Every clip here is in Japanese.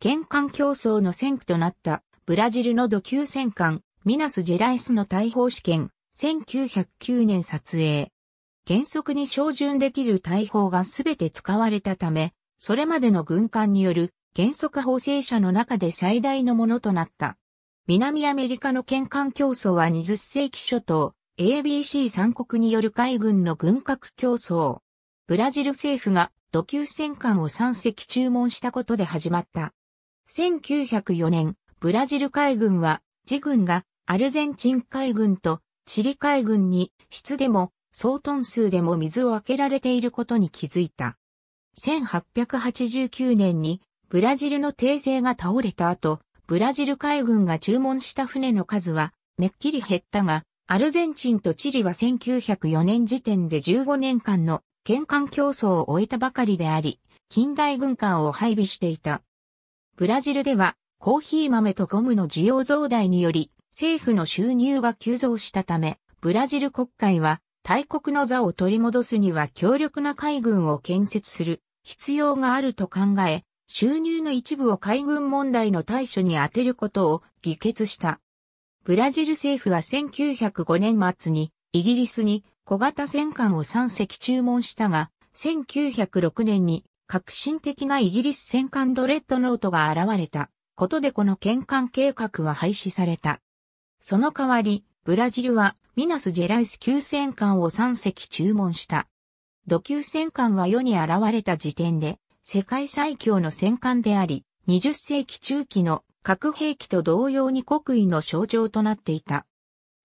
県間競争の先駆となったブラジルの土級戦艦ミナス・ジェライスの大砲試験1909年撮影。原則に照準できる大砲がすべて使われたため、それまでの軍艦による原則砲製車の中で最大のものとなった。南アメリカの県間競争は20世紀初頭、ABC 三国による海軍の軍拡競争。ブラジル政府が土級戦艦を3隻注文したことで始まった。1904年、ブラジル海軍は、自軍がアルゼンチン海軍とチリ海軍に質でも総トン数でも水を開けられていることに気づいた。1889年にブラジルの帝政が倒れた後、ブラジル海軍が注文した船の数はめっきり減ったが、アルゼンチンとチリは1904年時点で15年間の県間競争を終えたばかりであり、近代軍艦を配備していた。ブラジルではコーヒー豆とゴムの需要増大により政府の収入が急増したため、ブラジル国会は大国の座を取り戻すには強力な海軍を建設する必要があると考え、収入の一部を海軍問題の対処に充てることを議決した。ブラジル政府は1905年末にイギリスに小型戦艦を3隻注文したが、1906年に革新的なイギリス戦艦ドレッドノートが現れたことでこの県艦計画は廃止された。その代わり、ブラジルはミナス・ジェライス級戦艦を3隻注文した。土級戦艦は世に現れた時点で世界最強の戦艦であり、20世紀中期の核兵器と同様に国威の象徴となっていた。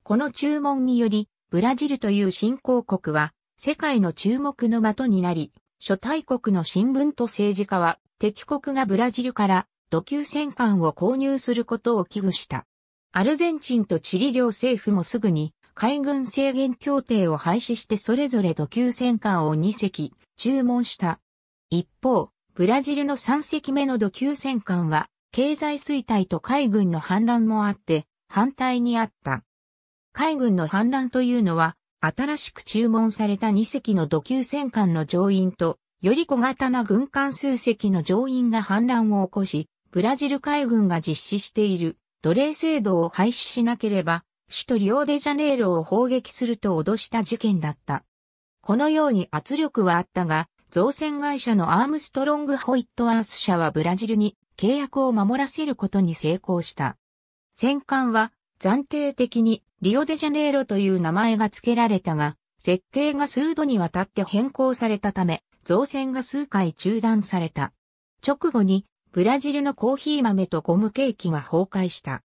この注文により、ブラジルという新興国は世界の注目の的になり、諸大国の新聞と政治家は敵国がブラジルから土級戦艦を購入することを危惧した。アルゼンチンとチリ両政府もすぐに海軍制限協定を廃止してそれぞれ土級戦艦を2隻注文した。一方、ブラジルの3隻目の土級戦艦は経済衰退と海軍の反乱もあって反対にあった。海軍の反乱というのは、新しく注文された2隻の土級戦艦の乗員と、より小型な軍艦数隻の乗員が反乱を起こし、ブラジル海軍が実施している奴隷制度を廃止しなければ、首都リオデジャネイロを砲撃すると脅した事件だった。このように圧力はあったが、造船会社のアームストロング・ホイットアース社はブラジルに契約を守らせることに成功した。戦艦は暫定的にリオデジャネイロという名前が付けられたが、設計が数度にわたって変更されたため、造船が数回中断された。直後に、ブラジルのコーヒー豆とゴムケーキが崩壊した。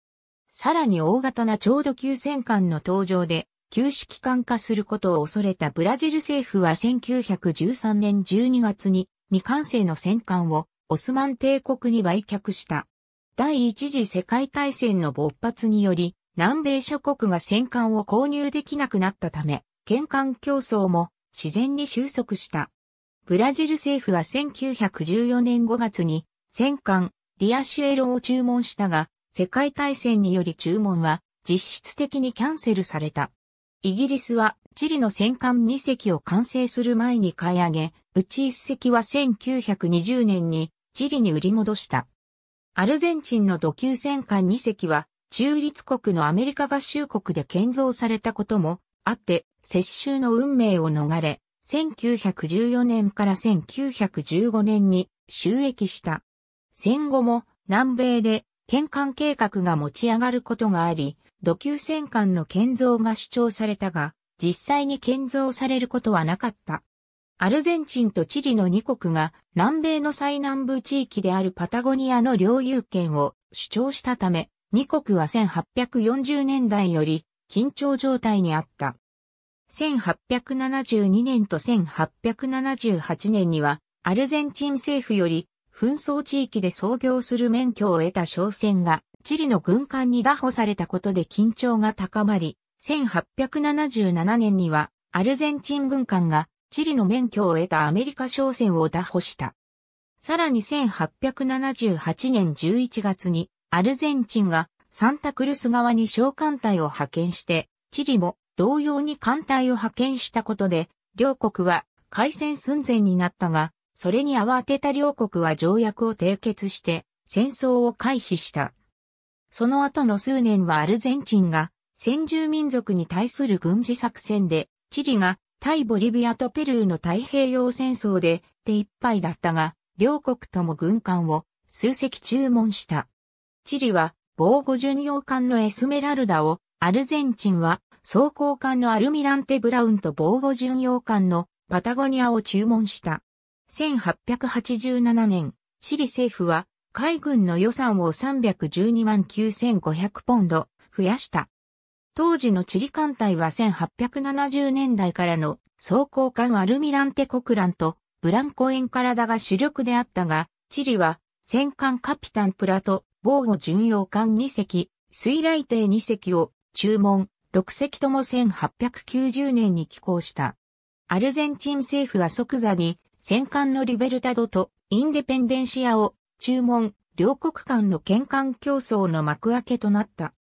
さらに大型な超度級戦艦の登場で、旧式艦化することを恐れたブラジル政府は1913年12月に未完成の戦艦をオスマン帝国に売却した。第一次世界大戦の勃発により、南米諸国が戦艦を購入できなくなったため、県艦競争も自然に収束した。ブラジル政府は1914年5月に戦艦リアシュエロを注文したが、世界大戦により注文は実質的にキャンセルされた。イギリスはチリの戦艦2隻を完成する前に買い上げ、うち1隻は1920年にチリに売り戻した。アルゼンチンの土級戦艦2隻は中立国のアメリカ合衆国で建造されたこともあって、接収の運命を逃れ、1914年から1915年に収益した。戦後も南米で建艦計画が持ち上がることがあり、土級戦艦の建造が主張されたが、実際に建造されることはなかった。アルゼンチンとチリの2国が南米の最南部地域であるパタゴニアの領有権を主張したため、二国は1840年代より緊張状態にあった。1872年と1878年にはアルゼンチン政府より紛争地域で操業する免許を得た商船がチリの軍艦に拿捕されたことで緊張が高まり、1877年にはアルゼンチン軍艦がチリの免許を得たアメリカ商船を拿捕した。さらに1878年11月にアルゼンチンがサンタクルス側に小艦隊を派遣して、チリも同様に艦隊を派遣したことで、両国は開戦寸前になったが、それに慌てた両国は条約を締結して、戦争を回避した。その後の数年はアルゼンチンが先住民族に対する軍事作戦で、チリが対ボリビアとペルーの太平洋戦争で手一杯だったが、両国とも軍艦を数隻注文した。チリは防護巡洋艦のエスメラルダを、アルゼンチンは装甲艦のアルミランテ・ブラウンと防護巡洋艦のパタゴニアを注文した。1887年、チリ政府は海軍の予算を312万9500ポンド増やした。当時のチリ艦隊は1870年代からの装甲艦アルミランテ・コクランとブランコエンカラダが主力であったが、チリは戦艦カピタンプラト、防護巡洋艦2隻、水雷艇2隻を注文、6隻とも1890年に寄港した。アルゼンチン政府は即座に戦艦のリベルタドとインデペンデンシアを注文、両国間の県艦競争の幕開けとなった。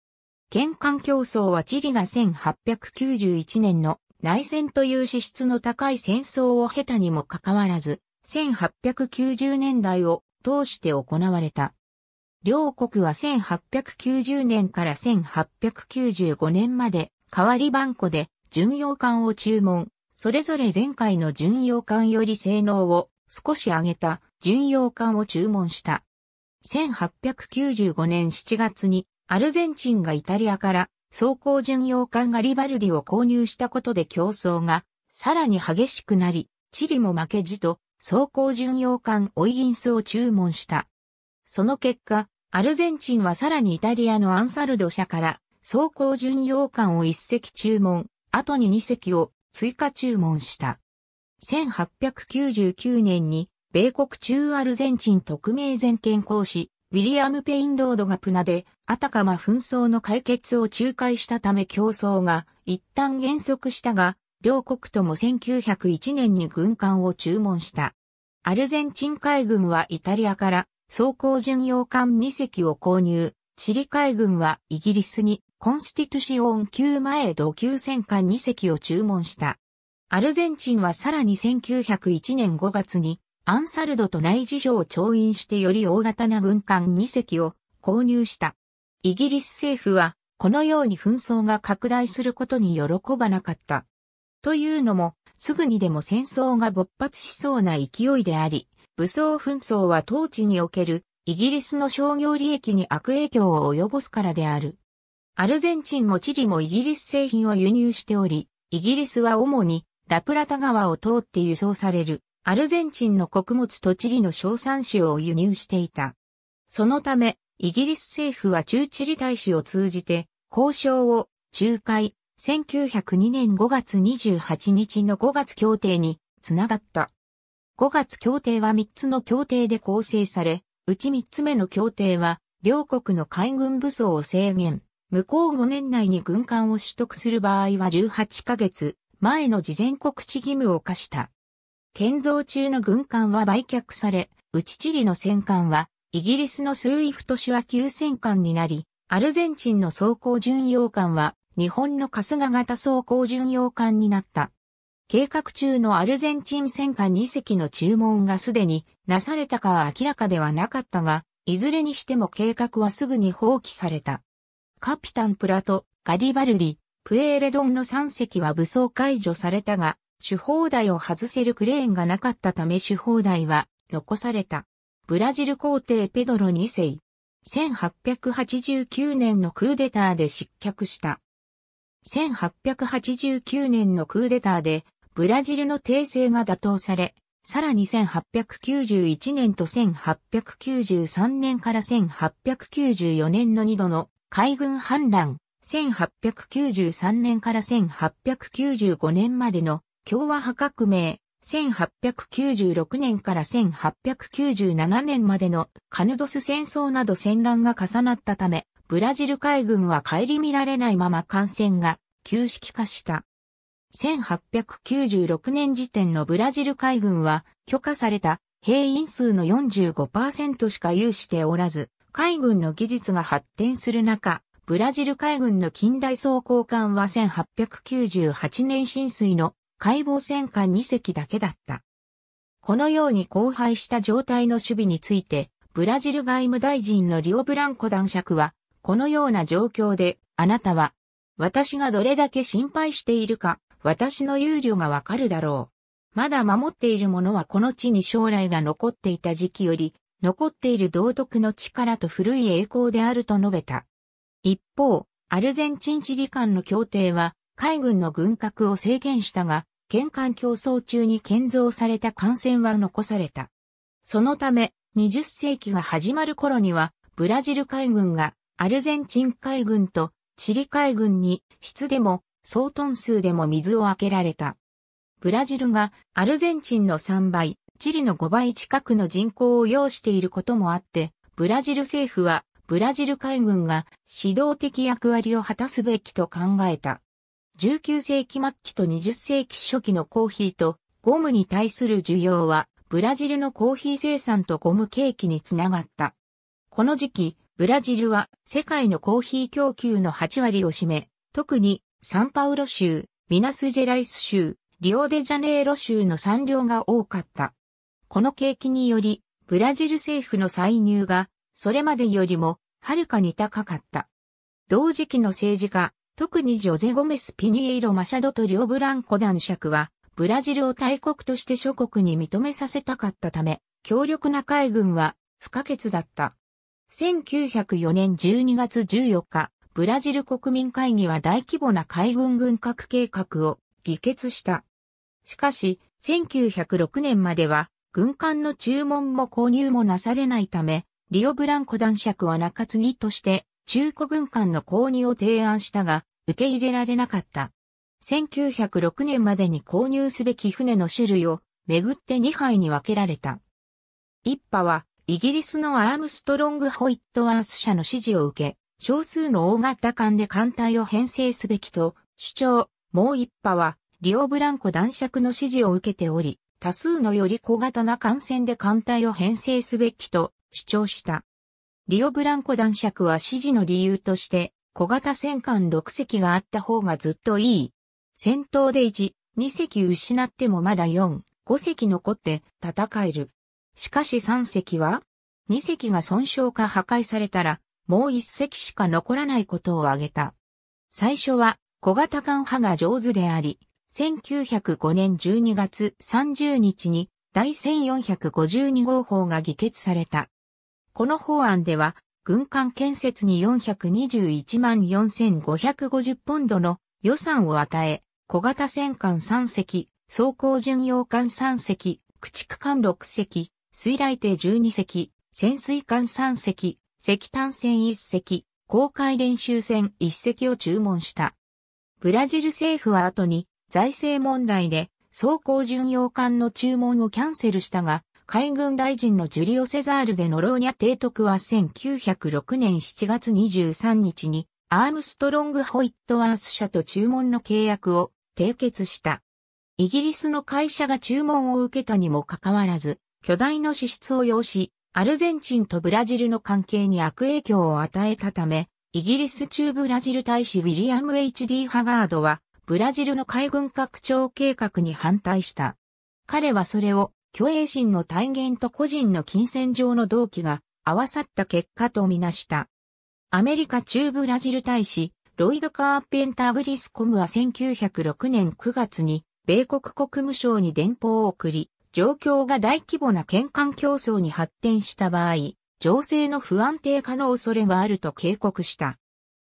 県艦競争はチリが1891年の内戦という資質の高い戦争を経たにもかかわらず、1890年代を通して行われた。両国は1890年から1895年まで代わり番号で巡洋艦を注文、それぞれ前回の巡洋艦より性能を少し上げた巡洋艦を注文した。1895年7月にアルゼンチンがイタリアから装甲巡洋艦ガリバルディを購入したことで競争がさらに激しくなり、チリも負けじと装甲巡洋艦オイギンスを注文した。その結果、アルゼンチンはさらにイタリアのアンサルド社から装甲巡洋艦を一隻注文、後に二隻を追加注文した。1899年に米国中アルゼンチン特命全権公使、ウィリアム・ペインロードがプナで、あたかま紛争の解決を仲介したため競争が一旦減速したが、両国とも1901年に軍艦を注文した。アルゼンチン海軍はイタリアから装甲巡洋艦2隻を購入、チリ海軍はイギリスにコンスティトゥシオン級前土級戦艦2隻を注文した。アルゼンチンはさらに1901年5月にアンサルドと内事省を調印してより大型な軍艦2隻を購入した。イギリス政府はこのように紛争が拡大することに喜ばなかった。というのも、すぐにでも戦争が勃発しそうな勢いであり、武装紛争は統治におけるイギリスの商業利益に悪影響を及ぼすからである。アルゼンチンもチリもイギリス製品を輸入しており、イギリスは主にラプラタ川を通って輸送されるアルゼンチンの穀物とチリの小産種を輸入していた。そのため、イギリス政府は中チリ大使を通じて交渉を仲介、1902年5月28日の5月協定につながった。5月協定は3つの協定で構成され、うち3つ目の協定は両国の海軍武装を制限。向こう5年内に軍艦を取得する場合は18ヶ月前の事前告知義務を課した。建造中の軍艦は売却され、内チリの戦艦はイギリスのスーイフトシュア級戦艦になり、アルゼンチンの装甲巡洋艦は日本の春日型装甲巡洋艦になった。計画中のアルゼンチン戦艦2隻の注文がすでになされたかは明らかではなかったが、いずれにしても計画はすぐに放棄された。カピタンプラト、ガリバルディ、プエーレドンの3隻は武装解除されたが、主砲台を外せるクレーンがなかったため主砲台は残された。ブラジル皇帝ペドロ2世。1889年のクーデターで失脚した。1889年のクーデターでブラジルの帝政が打倒され、さらに1891年と1893年から1894年の2度の海軍反乱、1893年から1895年までの共和派革命、1896年から1897年までのカヌドス戦争など戦乱が重なったため、ブラジル海軍は顧みられないまま感染が旧式化した。1896年時点のブラジル海軍は許可された兵員数の45%しか有しておらず、海軍の技術が発展する中、ブラジル海軍の近代装甲艦は1898年浸水の解剖戦艦2隻だけだった。このように荒廃した状態の守備について、ブラジル外務大臣のリオ・ブランコ男爵は、このような状況で、あなたは、私がどれだけ心配しているか、私の憂慮がわかるだろう。まだ守っているものはこの地に将来が残っていた時期より、残っている道徳の力と古い栄光であると述べた。一方、アルゼンチンチリ間の協定は、海軍の軍拡を制限したが、県間競争中に建造された艦船は残された。そのため、20世紀が始まる頃には、ブラジル海軍がアルゼンチン海軍とチリ海軍に質でも総トン数でも水を開けられた。ブラジルがアルゼンチンの3倍、チリの5倍近くの人口を要していることもあって、ブラジル政府はブラジル海軍が指導的役割を果たすべきと考えた。19世紀末期と20世紀初期のコーヒーとゴムに対する需要はブラジルのコーヒー生産とゴム景気につながった。この時期、ブラジルは世界のコーヒー供給の8割を占め、特にサンパウロ州、ミナスジェライス州、リオデジャネイロ州の産量が多かった。この景気により、ブラジル政府の歳入が、それまでよりも、はるかに高かった。同時期の政治家、特にジョゼ・ゴメス・ピニエイロ・マシャドとリオ・ブランコ男爵は、ブラジルを大国として諸国に認めさせたかったため、強力な海軍は不可欠だった。1904年12月14日、ブラジル国民会議は大規模な海軍軍拡計画を議決した。しかし、1906年までは軍艦の注文も購入もなされないため、リオ・ブランコ男爵は中継ぎとして中古軍艦の購入を提案したが、受け入れられなかった。1906年までに購入すべき船の種類をめぐって2杯に分けられた。一派はイギリスのアームストロング・ホイットワース社の指示を受け、少数の大型艦で艦隊を編成すべきと主張、もう一派はリオ・ブランコ男爵の指示を受けており、多数のより小型な艦船で艦隊を編成すべきと主張した。リオ・ブランコ男爵は指示の理由として、小型戦艦6隻があった方がずっといい戦闘で1、2隻失ってもまだ4、5隻残って戦える。しかし3隻は ?2 隻が損傷か破壊されたら、もう1隻しか残らないことを挙げた。最初は小型艦派が上手であり、1905年12月30日に第1452号法が議決された。この法案では、軍艦建設に421万4550ポンドの予算を与え、小型戦艦3隻、装甲巡洋艦3隻、駆逐艦6隻、水雷艇12隻、潜水艦3隻、石炭船1隻、公開練習船1隻を注文した。ブラジル政府は後に財政問題で装甲巡洋艦の注文をキャンセルしたが、海軍大臣のジュリオ・セザールでノローニャ提督は1906年7月23日にアームストロング・ホイットワース社と注文の契約を締結した。イギリスの会社が注文を受けたにもかかわらず、巨大の支出を要し、アルゼンチンとブラジルの関係に悪影響を与えたため、イギリス中ブラジル大使ウィリアム・ H.D. ハガードは、ブラジルの海軍拡張計画に反対した。彼はそれを、虚栄心の体現と個人の金銭上の動機が合わさった結果とみなした。アメリカ中ブラジル大使、ロイド・カーペンター・グリスコムは1906年9月に、米国国務省に電報を送り、状況が大規模な県間競争に発展した場合、情勢の不安定化の恐れがあると警告した。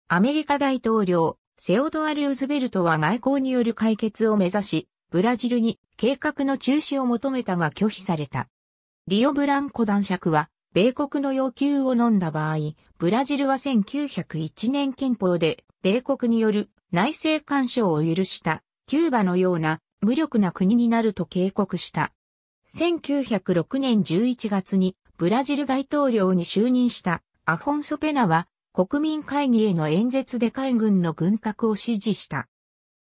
アメリカ大統領、セオドア・ルーズベルトは外交による解決を目指し、ブラジルに計画の中止を求めたが拒否された。リオ・ブランコ男爵は、米国の要求を飲んだ場合、ブラジルは1901年憲法で米国による内政干渉を許したキューバのような無力な国になると警告した。1906年11月にブラジル大統領に就任したアフォンソ・ペナは国民会議への演説で海軍の軍拡を指示した。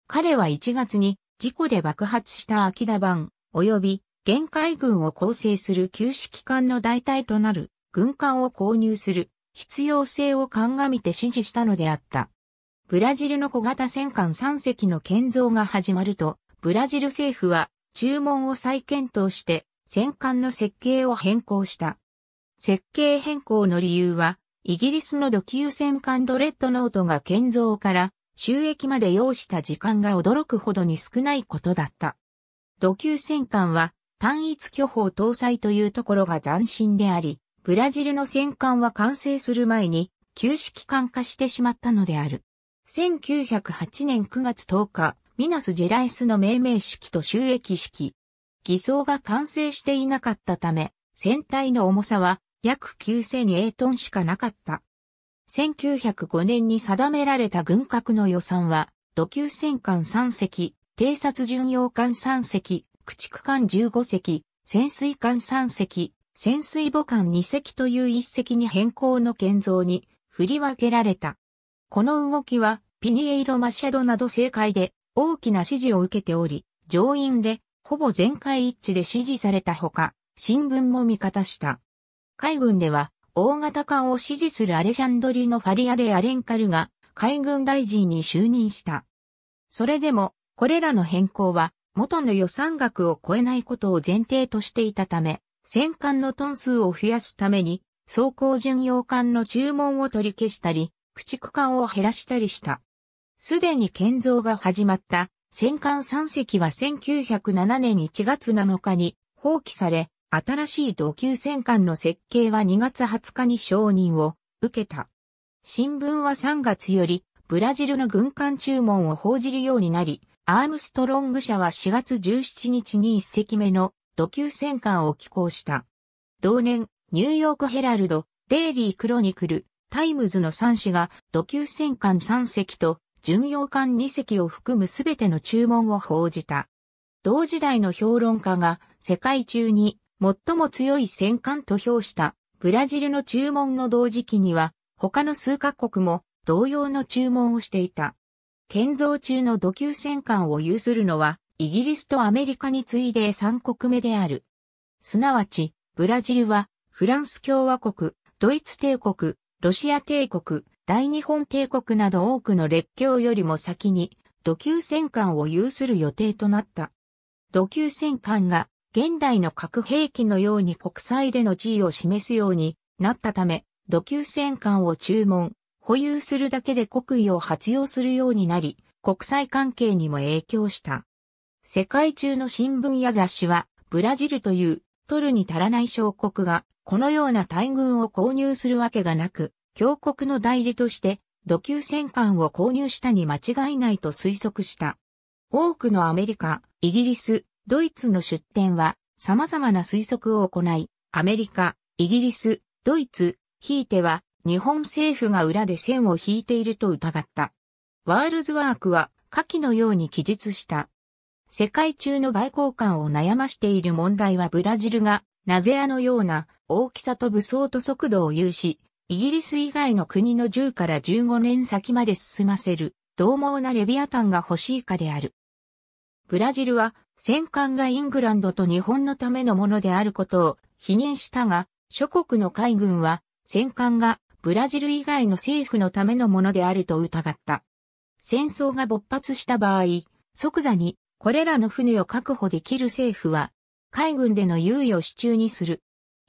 彼は1月に事故で爆発した秋田版及び限海軍を構成する旧式艦の代替となる軍艦を購入する必要性を鑑みて指示したのであった。ブラジルの小型戦艦3隻の建造が始まると、ブラジル政府は注文を再検討して戦艦の設計を変更した。設計変更の理由は、イギリスの土級戦艦ドレッドノートが建造から収益まで要した時間が驚くほどに少ないことだった。土級戦艦は単一巨砲搭載というところが斬新であり、ブラジルの戦艦は完成する前に旧式艦化してしまったのである。1908年9月10日、ミナス・ジェライスの命名式と収益式。偽装が完成していなかったため、船体の重さは約9000エートンしかなかった。1905年に定められた軍拡の予算は、土級戦艦3隻、偵察巡洋艦3隻、駆逐艦15隻、潜水艦3隻、潜水母艦2隻という一隻に変更の建造に振り分けられた。この動きは、ピニエイロ・マシャドなど政界で大きな支持を受けており、上院でほぼ全会一致で支持されたほか、新聞も味方した。海軍では、大型艦を支持するアレシャンドリのファリアデ・アレンカルが海軍大臣に就任した。それでも、これらの変更は元の予算額を超えないことを前提としていたため、戦艦のトン数を増やすために走行巡洋艦の注文を取り消したり、駆逐艦を減らしたりした。すでに建造が始まった戦艦3隻は1907年1月7日に放棄され、新しい土級戦艦の設計は2月20日に承認を受けた。新聞は3月よりブラジルの軍艦注文を報じるようになり、アームストロング社は4月17日に1隻目の土級戦艦を寄港した。同年、ニューヨークヘラルド、デイリークロニクル、タイムズの3紙が弩級戦艦3隻と巡洋艦2隻を含むすべての注文を報じた。同時代の評論家が世界中に最も強い戦艦と評したブラジルの注文の同時期には他の数カ国も同様の注文をしていた。建造中の弩級戦艦を有するのはイギリスとアメリカに次いで3国目である。すなわち、ブラジルはフランス共和国、ドイツ帝国、ロシア帝国、大日本帝国など多くの列強よりも先に土級戦艦を有する予定となった。土級戦艦が現代の核兵器のように国際での地位を示すようになったため、土級戦艦を注文、保有するだけで国威を発用するようになり、国際関係にも影響した。世界中の新聞や雑誌は、ブラジルという取るに足らない小国がこのような大軍を購入するわけがなく、強国の代理として土級戦艦を購入したに間違いないと推測した。多くのアメリカ、イギリス、ドイツの出展は様々な推測を行い、アメリカ、イギリス、ドイツ、ひいては日本政府が裏で線を引いていると疑った。ワールズワークは下記のように記述した。世界中の外交官を悩ましている問題はブラジルがなぜあのような大きさと武装と速度を有し、イギリス以外の国の10から15年先まで進ませる、獰猛なレビアタンが欲しいかである。ブラジルは戦艦がイングランドと日本のためのものであることを否認したが、諸国の海軍は戦艦がブラジル以外の政府のためのものであると疑った。戦争が勃発した場合、即座にこれらの船を確保できる政府は海軍での猶予手中にする。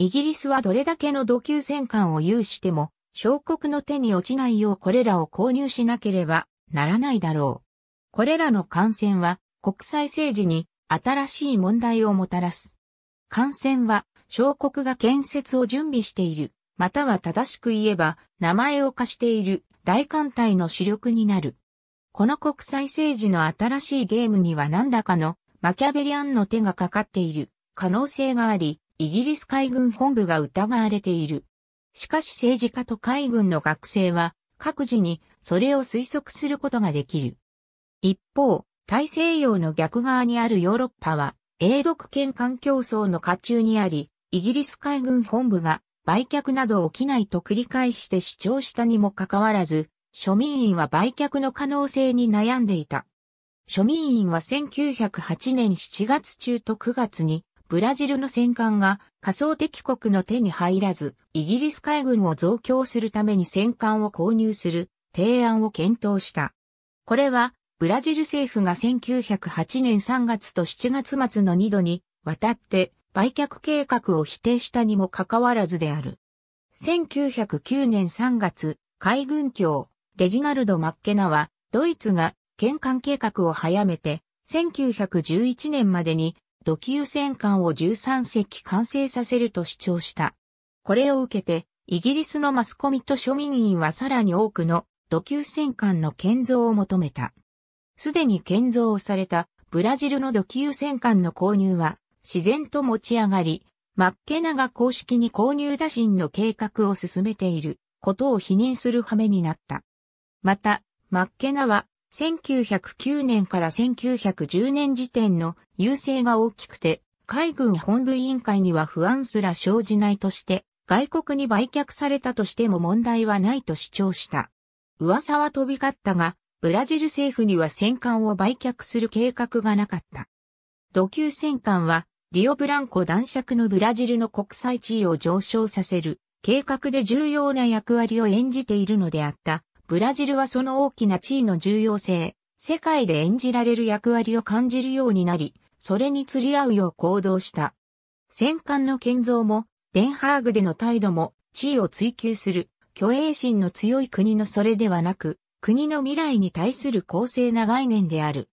イギリスはどれだけの土級戦艦を有しても、小国の手に落ちないようこれらを購入しなければならないだろう。これらの艦船は国際政治に新しい問題をもたらす。艦船は小国が建設を準備している、または正しく言えば名前を貸している大艦隊の主力になる。この国際政治の新しいゲームには何らかのマキャベリアンの手がかかっている可能性があり、イギリス海軍本部が疑われている。しかし政治家と海軍の学生は各自にそれを推測することができる。一方、大西洋の逆側にあるヨーロッパは、英独権環境争の渦中にあり、イギリス海軍本部が売却など起きないと繰り返して主張したにもかかわらず、庶民員は売却の可能性に悩んでいた。庶民員は1908年7月中と9月にブラジルの戦艦が仮想敵国の手に入らず、イギリス海軍を増強するために戦艦を購入する提案を検討した。これは、ブラジル政府が1908年3月と7月末の2度にわたって売却計画を否定したにもかかわらずである。1909年3月、海軍卿、レジナルド・マッケナは、ドイツが建艦計画を早めて、1911年までに土級戦艦を13隻完成させると主張した。これを受けて、イギリスのマスコミと庶民員はさらに多くの土級戦艦の建造を求めた。すでに建造されたブラジルの土級戦艦の購入は自然と持ち上がり、マッケナが公式に購入打診の計画を進めていることを否認する羽目になった。また、マッケナは1909年から1910年時点の優勢が大きくて、海軍本部委員会には不安すら生じないとして、外国に売却されたとしても問題はないと主張した。噂は飛び交ったが、ブラジル政府には戦艦を売却する計画がなかった。土級戦艦は、リオブランコ男爵のブラジルの国際地位を上昇させる計画で重要な役割を演じているのであった。ブラジルはその大きな地位の重要性、世界で演じられる役割を感じるようになり、それに釣り合うよう行動した。戦艦の建造も、デンハーグでの態度も、地位を追求する、虚栄心の強い国のそれではなく、国の未来に対する公正な概念である。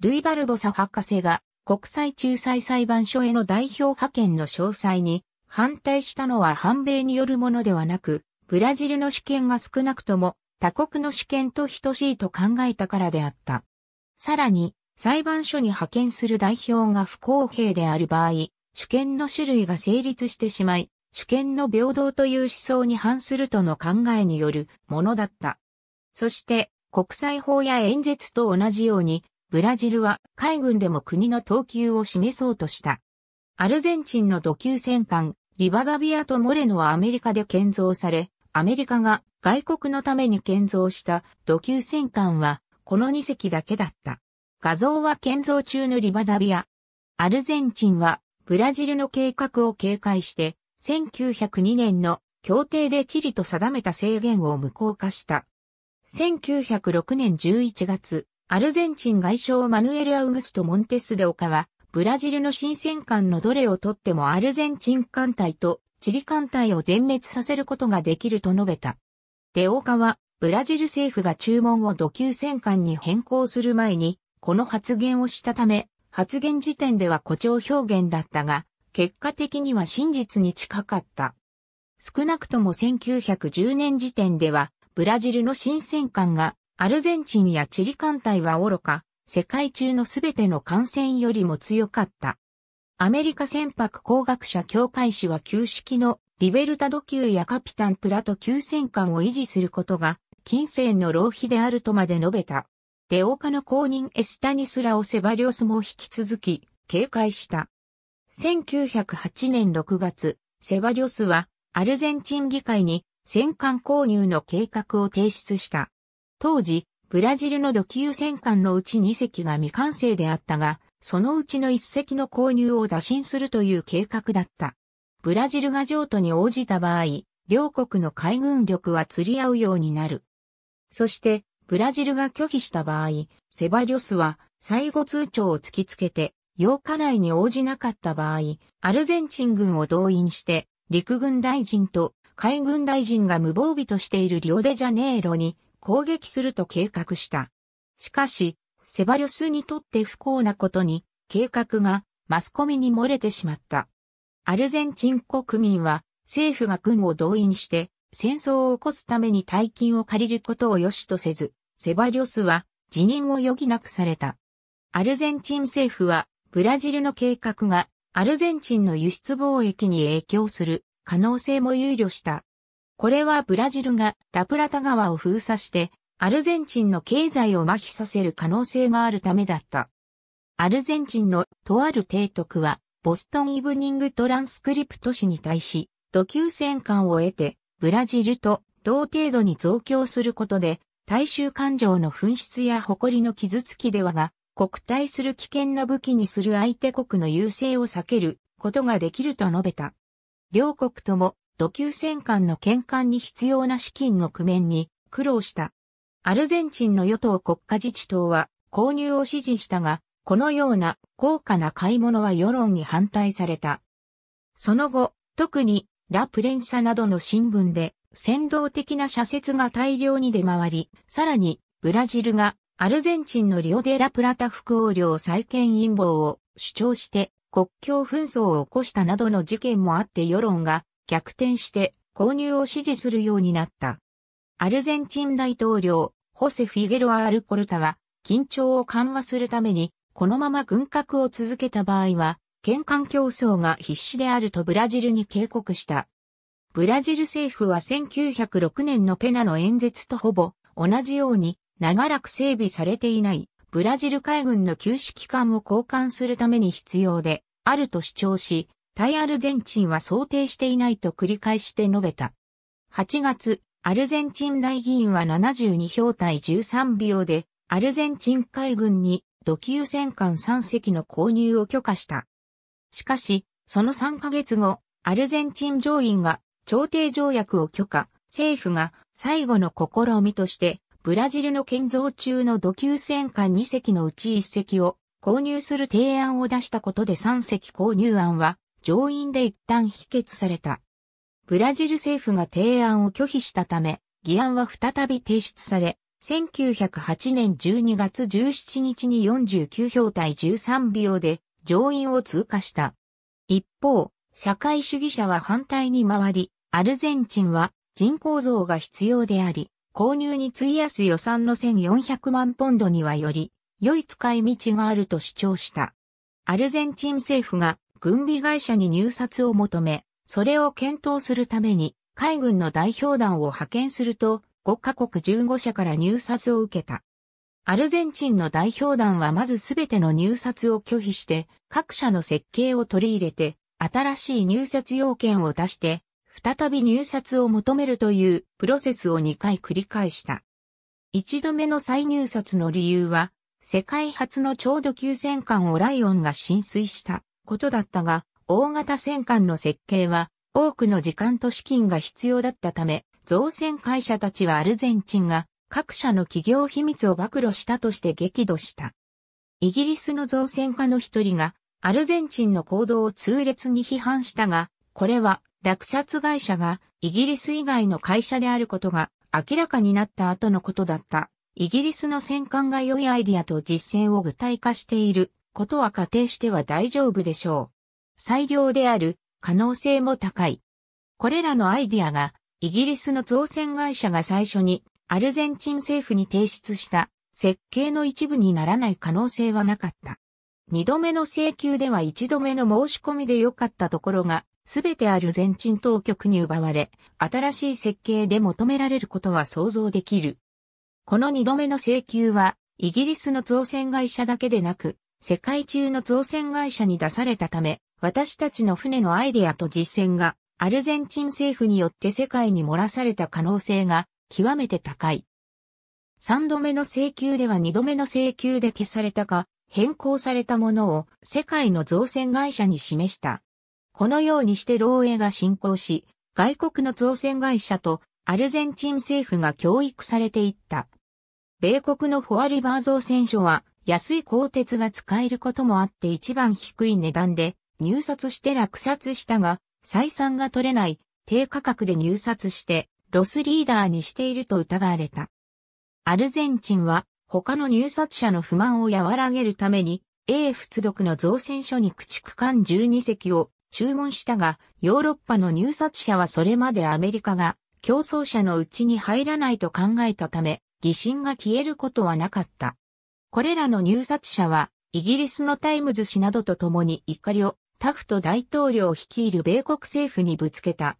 ルイバルボサ博士が国際仲裁裁判所への代表派遣の詳細に反対したのは反米によるものではなく、ブラジルの主権が少なくとも他国の主権と等しいと考えたからであった。さらに、裁判所に派遣する代表が不公平である場合、主権の種類が成立してしまい、主権の平等という思想に反するとの考えによるものだった。そして、国際法や演説と同じように、ブラジルは海軍でも国の等級を示そうとした。アルゼンチンの土級戦艦、リバダビアとモレノはアメリカで建造され、アメリカが外国のために建造した土級戦艦はこの2隻だけだった。画像は建造中のリバダビア。アルゼンチンはブラジルの計画を警戒して1902年の協定でチリと定めた制限を無効化した。1906年11月、アルゼンチン外相マヌエル・アウグスト・モンテス・デオカは、ブラジルの新戦艦のどれをとってもアルゼンチン艦隊とチリ艦隊を全滅させることができると述べた。デオカは、ブラジル政府が注文を土級戦艦に変更する前に、この発言をしたため、発言時点では誇張表現だったが、結果的には真実に近かった。少なくとも1910年時点では、ブラジルの新戦艦が、アルゼンチンやチリ艦隊は愚か、世界中のすべての艦船よりも強かった。アメリカ船舶工学者協会士は旧式のリベルタド級やカピタンプラト級戦艦を維持することが、金銭の浪費であるとまで述べた。デオカの公認エスタニスラオ・セバリオスも引き続き、警戒した。1908年6月、セバリオスは、アルゼンチン議会に戦艦購入の計画を提出した。当時、ブラジルの土級戦艦のうち2隻が未完成であったが、そのうちの一隻の購入を打診するという計画だった。ブラジルが譲渡に応じた場合、両国の海軍力は釣り合うようになる。そして、ブラジルが拒否した場合、セバリョスは最後通帳を突きつけて、8日内に応じなかった場合、アルゼンチン軍を動員して、陸軍大臣と海軍大臣が無防備としているリオデジャネイロに攻撃すると計画した。しかし、セバリョスにとって不幸なことに、計画がマスコミに漏れてしまった。アルゼンチン国民は政府が軍を動員して戦争を起こすために大金を借りることを良しとせず、セバリョスは辞任を余儀なくされた。アルゼンチン政府はブラジルの計画がアルゼンチンの輸出貿易に影響する可能性も憂慮した。これはブラジルがラプラタ川を封鎖してアルゼンチンの経済を麻痺させる可能性があるためだった。アルゼンチンのとある提督は、ボストンイブニングトランスクリプト氏に対し、土級戦艦を得て、ブラジルと同程度に増強することで、大衆感情の紛失や誇りの傷つきではが、国体する危険な武器にする相手国の優勢を避けることができると述べた。両国とも土級戦艦の建艦に必要な資金の工面に苦労した。アルゼンチンの与党国家自治党は購入を支持したが、このような高価な買い物は世論に反対された。その後、特にラ・プレンサなどの新聞で、先導的な社説が大量に出回り、さらに、ブラジルがアルゼンチンのリオデラプラタ副王領再建陰謀を主張して国境紛争を起こしたなどの事件もあって世論が逆転して購入を支持するようになった。アルゼンチン大統領、ホセ・フィゲロア・アルコルタは緊張を緩和するためにこのまま軍拡を続けた場合は県間競争が必至であるとブラジルに警告した。ブラジル政府は1906年のペナの演説とほぼ同じように長らく整備されていないブラジル海軍の休止期間を交換するために必要であると主張し、対アルゼンチンは想定していないと繰り返して述べた。8月、アルゼンチン大議員は72票対13秒で、アルゼンチン海軍に土級戦艦3隻の購入を許可した。しかし、その3ヶ月後、アルゼンチン上院が調停条約を許可、政府が最後の試みとしてブラジルの建造中の土級戦艦2隻のうち1隻を購入する提案を出したことで3隻購入案は上院で一旦否決された。ブラジル政府が提案を拒否したため、議案は再び提出され、1908年12月17日に49票対13秒で上院を通過した。一方、社会主義者は反対に回り、アルゼンチンは人口増が必要であり、購入に費やす予算の1400万ポンドにはより、良い使い道があると主張した。アルゼンチン政府が軍備会社に入札を求め、それを検討するために海軍の代表団を派遣すると、5カ国15社から入札を受けた。アルゼンチンの代表団はまずすべての入札を拒否して、各社の設計を取り入れて、新しい入札要件を出して、再び入札を求めるというプロセスを2回繰り返した。一度目の再入札の理由は、世界初の超度級戦艦オライオンが浸水したことだったが、大型戦艦の設計は多くの時間と資金が必要だったため、造船会社たちはアルゼンチンが各社の企業秘密を暴露したとして激怒した。イギリスの造船家の一人がアルゼンチンの行動を痛烈に批判したが、これは落札会社がイギリス以外の会社であることが明らかになった後のことだった。イギリスの戦艦が良いアイディアと実践を具体化していることは仮定しては大丈夫でしょう。最良である可能性も高い。これらのアイディアがイギリスの造船会社が最初にアルゼンチン政府に提出した設計の一部にならない可能性はなかった。二度目の請求では一度目の申し込みで良かったところがすべてアルゼンチン当局に奪われ、新しい設計で求められることは想像できる。この二度目の請求は、イギリスの造船会社だけでなく、世界中の造船会社に出されたため、私たちの船のアイデアと実践が、アルゼンチン政府によって世界に漏らされた可能性が極めて高い。三度目の請求では二度目の請求で消されたか、変更されたものを世界の造船会社に示した。このようにして漏洩が進行し、外国の造船会社とアルゼンチン政府が教育されていった。米国のフォアリバー造船所は安い鋼鉄が使えることもあって一番低い値段で入札して落札したが、採算が取れない低価格で入札してロスリーダーにしていると疑われた。アルゼンチンは他の入札者の不満を和らげるために、英仏独の造船所に駆逐艦12隻を注文したが、ヨーロッパの入札者はそれまでアメリカが競争者のうちに入らないと考えたため、疑心が消えることはなかった。これらの入札者は、イギリスのタイムズ紙などと共に怒りをタフト大統領を率いる米国政府にぶつけた。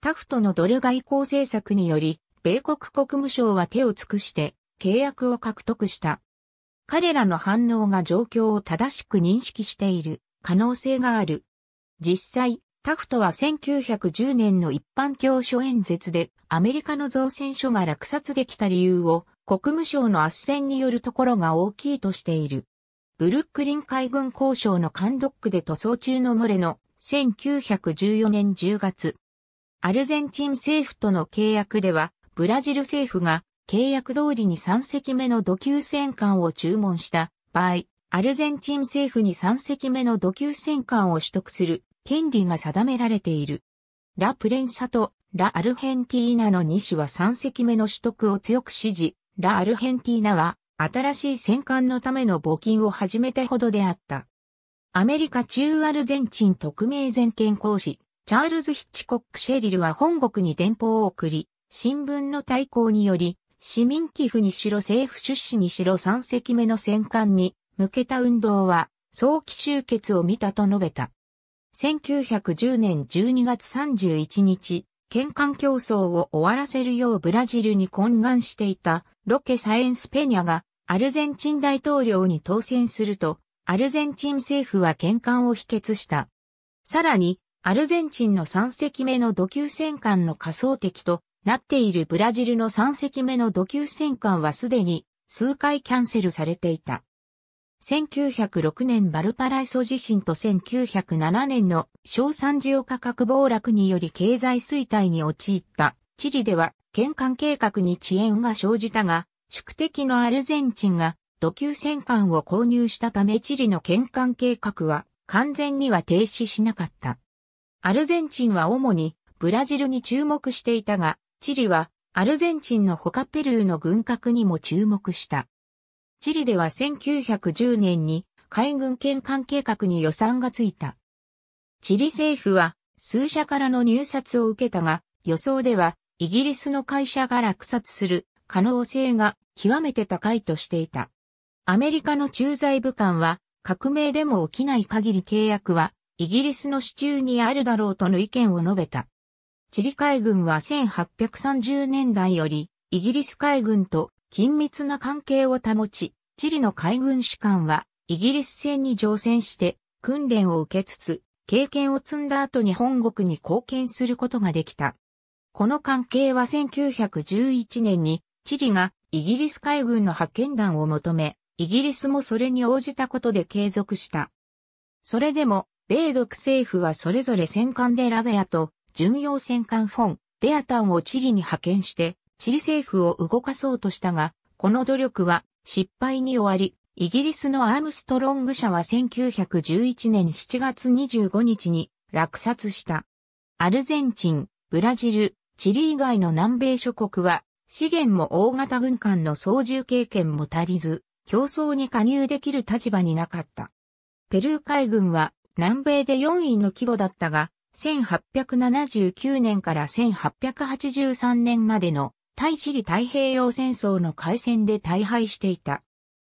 タフトのドル外交政策により、米国国務省は手を尽くして契約を獲得した。彼らの反応が状況を正しく認識している可能性がある。実際、タフトは1910年の一般教書演説でアメリカの造船所が落札できた理由を国務省の圧旋によるところが大きいとしている。ブルックリン海軍交渉のカンドックで塗装中のモレの1914年10月。アルゼンチン政府との契約では、ブラジル政府が契約通りに3隻目の土級戦艦を注文した場合、アルゼンチン政府に3隻目の土級戦艦を取得する権利が定められている。ラ・プレンサとラ・アルヘンティーナの2種は3隻目の取得を強く支持。ラ・アルヘンティーナは新しい戦艦のための募金を始めたほどであった。アメリカ中アルゼンチン特命全権公使、チャールズ・ヒッチコック・シェリルは本国に電報を送り、新聞の対抗により、市民寄付にしろ政府出資にしろ3隻目の戦艦に向けた運動は早期終結を見たと述べた。1910年12月31日、県艦競争を終わらせるようブラジルに懇願していたロケ・サエンス・ペニャがアルゼンチン大統領に当選すると、アルゼンチン政府は県艦を否決した。さらに、アルゼンチンの3隻目の土級戦艦の仮想敵となっているブラジルの3隻目の土級戦艦はすでに数回キャンセルされていた。1906年バルパライソ地震と1907年の小三次価格暴落により経済衰退に陥ったチリでは県間計画に遅延が生じたが、宿敵のアルゼンチンが土級戦艦を購入したためチリの県間計画は完全には停止しなかった。アルゼンチンは主にブラジルに注目していたが、チリはアルゼンチンの他ペルーの軍拡にも注目した。チリでは1910年に海軍権関計画に予算がついた。チリ政府は数社からの入札を受けたが、予想ではイギリスの会社が落札する可能性が極めて高いとしていた。アメリカの駐在武官は革命でも起きない限り契約はイギリスの手中にあるだろうとの意見を述べた。チリ海軍は1830年代よりイギリス海軍と緊密な関係を保ち、チリの海軍士官はイギリス戦に乗船して訓練を受けつつ、経験を積んだ後に本国に貢献することができた。この関係は1911年にチリがイギリス海軍の派遣団を求め、イギリスもそれに応じたことで継続した。それでも、米独政府はそれぞれ戦艦デラベアと巡洋戦艦フォン、デアタンをチリに派遣して、チリ政府を動かそうとしたが、この努力は失敗に終わり、イギリスのアームストロング社は1911年7月25日に落札した。アルゼンチン、ブラジル、チリ以外の南米諸国は資源も大型軍艦の操縦経験も足りず、競争に加入できる立場になかった。ペルー海軍は南米で4位の規模だったが、1879年から1883年までの対チリ太平洋戦争の開戦で大敗していた。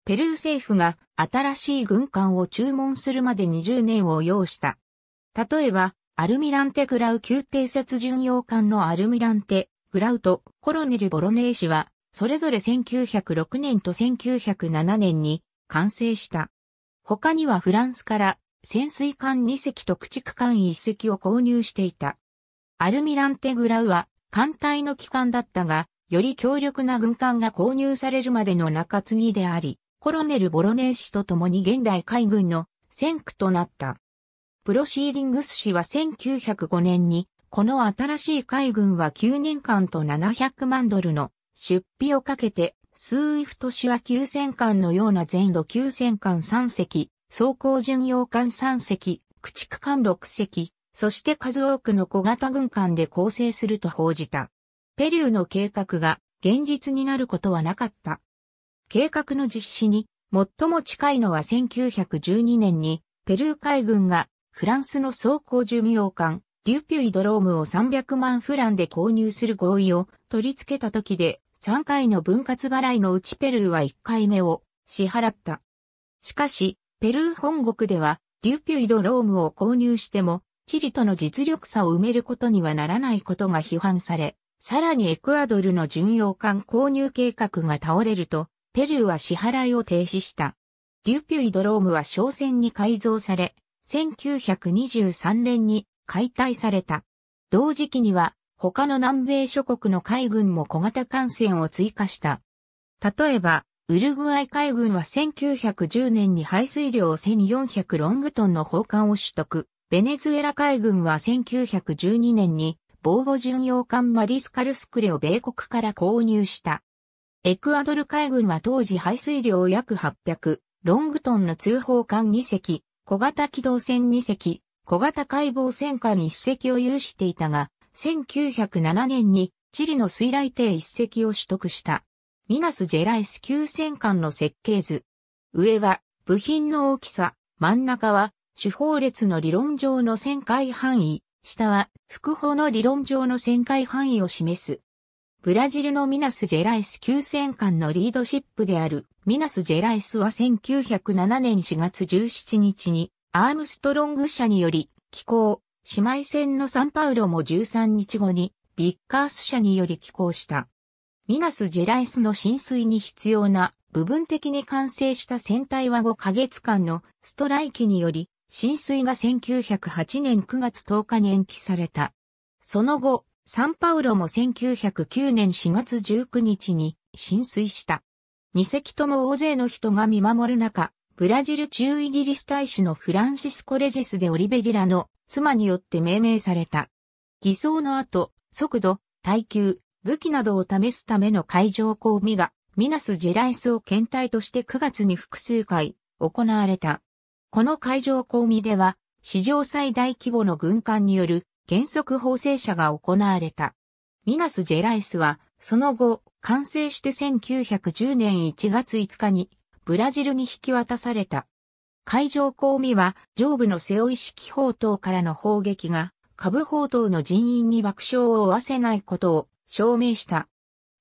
ペルー政府が新しい軍艦を注文するまで20年を要した。例えば、アルミランテグラウ級偵察巡洋艦のアルミランテグラウとコロネル・ボロネーシは、それぞれ1906年と1907年に完成した。他にはフランスから潜水艦2隻と駆逐艦1隻を購入していた。アルミランテグラウは艦隊の旗艦だったが、より強力な軍艦が購入されるまでの中継ぎであり、コロネル・ボロネーシと共に現代海軍の先駆となった。プロシーディングス誌は1905年に、この新しい海軍は9年間と700万ドルの出費をかけて、スウィフトシュア級戦艦のような前弩級戦艦3隻、装甲巡洋艦3隻、駆逐艦6隻、そして数多くの小型軍艦で構成すると報じた。ペルーの計画が現実になることはなかった。計画の実施に最も近いのは1912年にペルー海軍がフランスの装甲巡洋艦デュピュイドロームを300万フランで購入する合意を取り付けた時で3回の分割払いのうちペルーは1回目を支払った。しかし、ペルー本国ではデュピュイドロームを購入してもチリとの実力差を埋めることにはならないことが批判され、さらにエクアドルの巡洋艦購入計画が倒れると、ペルーは支払いを停止した。デュピュイドロームは商船に改造され、1923年に解体された。同時期には他の南米諸国の海軍も小型艦船を追加した。例えば、ウルグアイ海軍は1910年に排水量1400ロングトンの砲艦を取得。ベネズエラ海軍は1912年に防護巡洋艦マリスカルスクレを米国から購入した。エクアドル海軍は当時排水量約800、ロングトンの通報艦2隻、小型機動船2隻、小型解剖戦艦1隻を有していたが、1907年にチリの水雷艇一隻を取得した。ミナス・ジェライス級戦艦の設計図。上は部品の大きさ、真ん中は主法列の理論上の旋回範囲、下は複法の理論上の旋回範囲を示す。ブラジルのミナス・ジェライス級戦艦のリードシップであるミナス・ジェライスは1907年4月17日にアームストロング社により寄港、姉妹船のサンパウロも13日後にビッカース社により寄港した。ミナス・ジェライスの浸水に必要な部分的に完成した船体は5ヶ月間のストライキにより浸水が1908年9月10日に延期された。その後、サンパウロも1909年4月19日に浸水した。二隻とも大勢の人が見守る中、ブラジル中イギリス大使のフランシスコ・レジスでオリベリラの妻によって命名された。偽装の後、速度、耐久、武器などを試すための海上交尾が、ミナス・ジェライスを検体として9月に複数回行われた。この海上交尾では、史上最大規模の軍艦による原則法制者が行われた。ミナス・ジェライスは、その後、完成して1910年1月5日に、ブラジルに引き渡された。海上交尾は、上部の背負い式砲塔からの砲撃が、下部砲塔の人員に爆笑を負わせないことを証明した。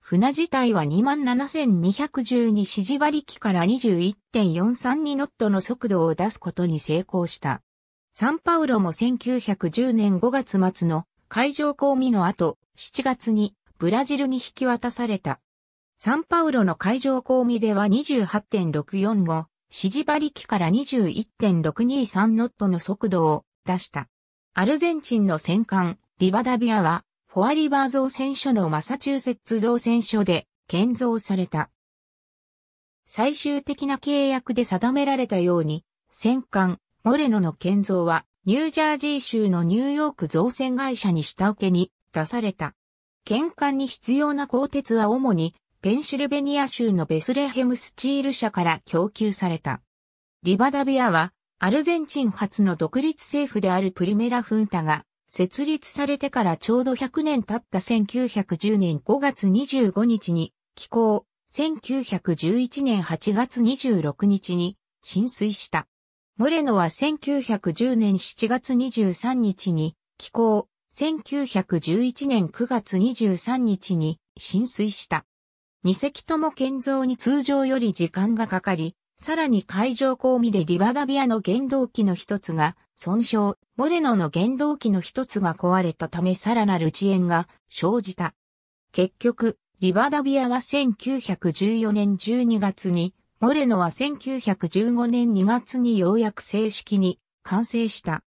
船自体は27,212指示馬機から21.432ノットの速度を出すことに成功した。サンパウロも1910年5月末の海上交尾の後、7月にブラジルに引き渡された。サンパウロの海上交尾では28.645、指示馬力から21.623ノットの速度を出した。アルゼンチンの戦艦、リバダビアはフォアリバー造船所のマサチューセッツ造船所で建造された。最終的な契約で定められたように、戦艦モレノの建造はニュージャージー州のニューヨーク造船会社に下請けに出された。建艦に必要な鋼鉄は主にペンシルベニア州のベスレヘムスチール社から供給された。リバダビアはアルゼンチン初の独立政府であるプリメラフンタが設立されてからちょうど100年経った1910年5月25日に寄港、1911年8月26日に浸水した。モレノは1910年7月23日に寄港、1911年9月23日に浸水した。二隻とも建造に通常より時間がかかり、さらに海上交尾でリバダビアの原動機の一つが損傷、モレノの原動機の一つが壊れたためさらなる遅延が生じた。結局、リバダビアは1914年12月に、モレノは1915年2月にようやく正式に完成した。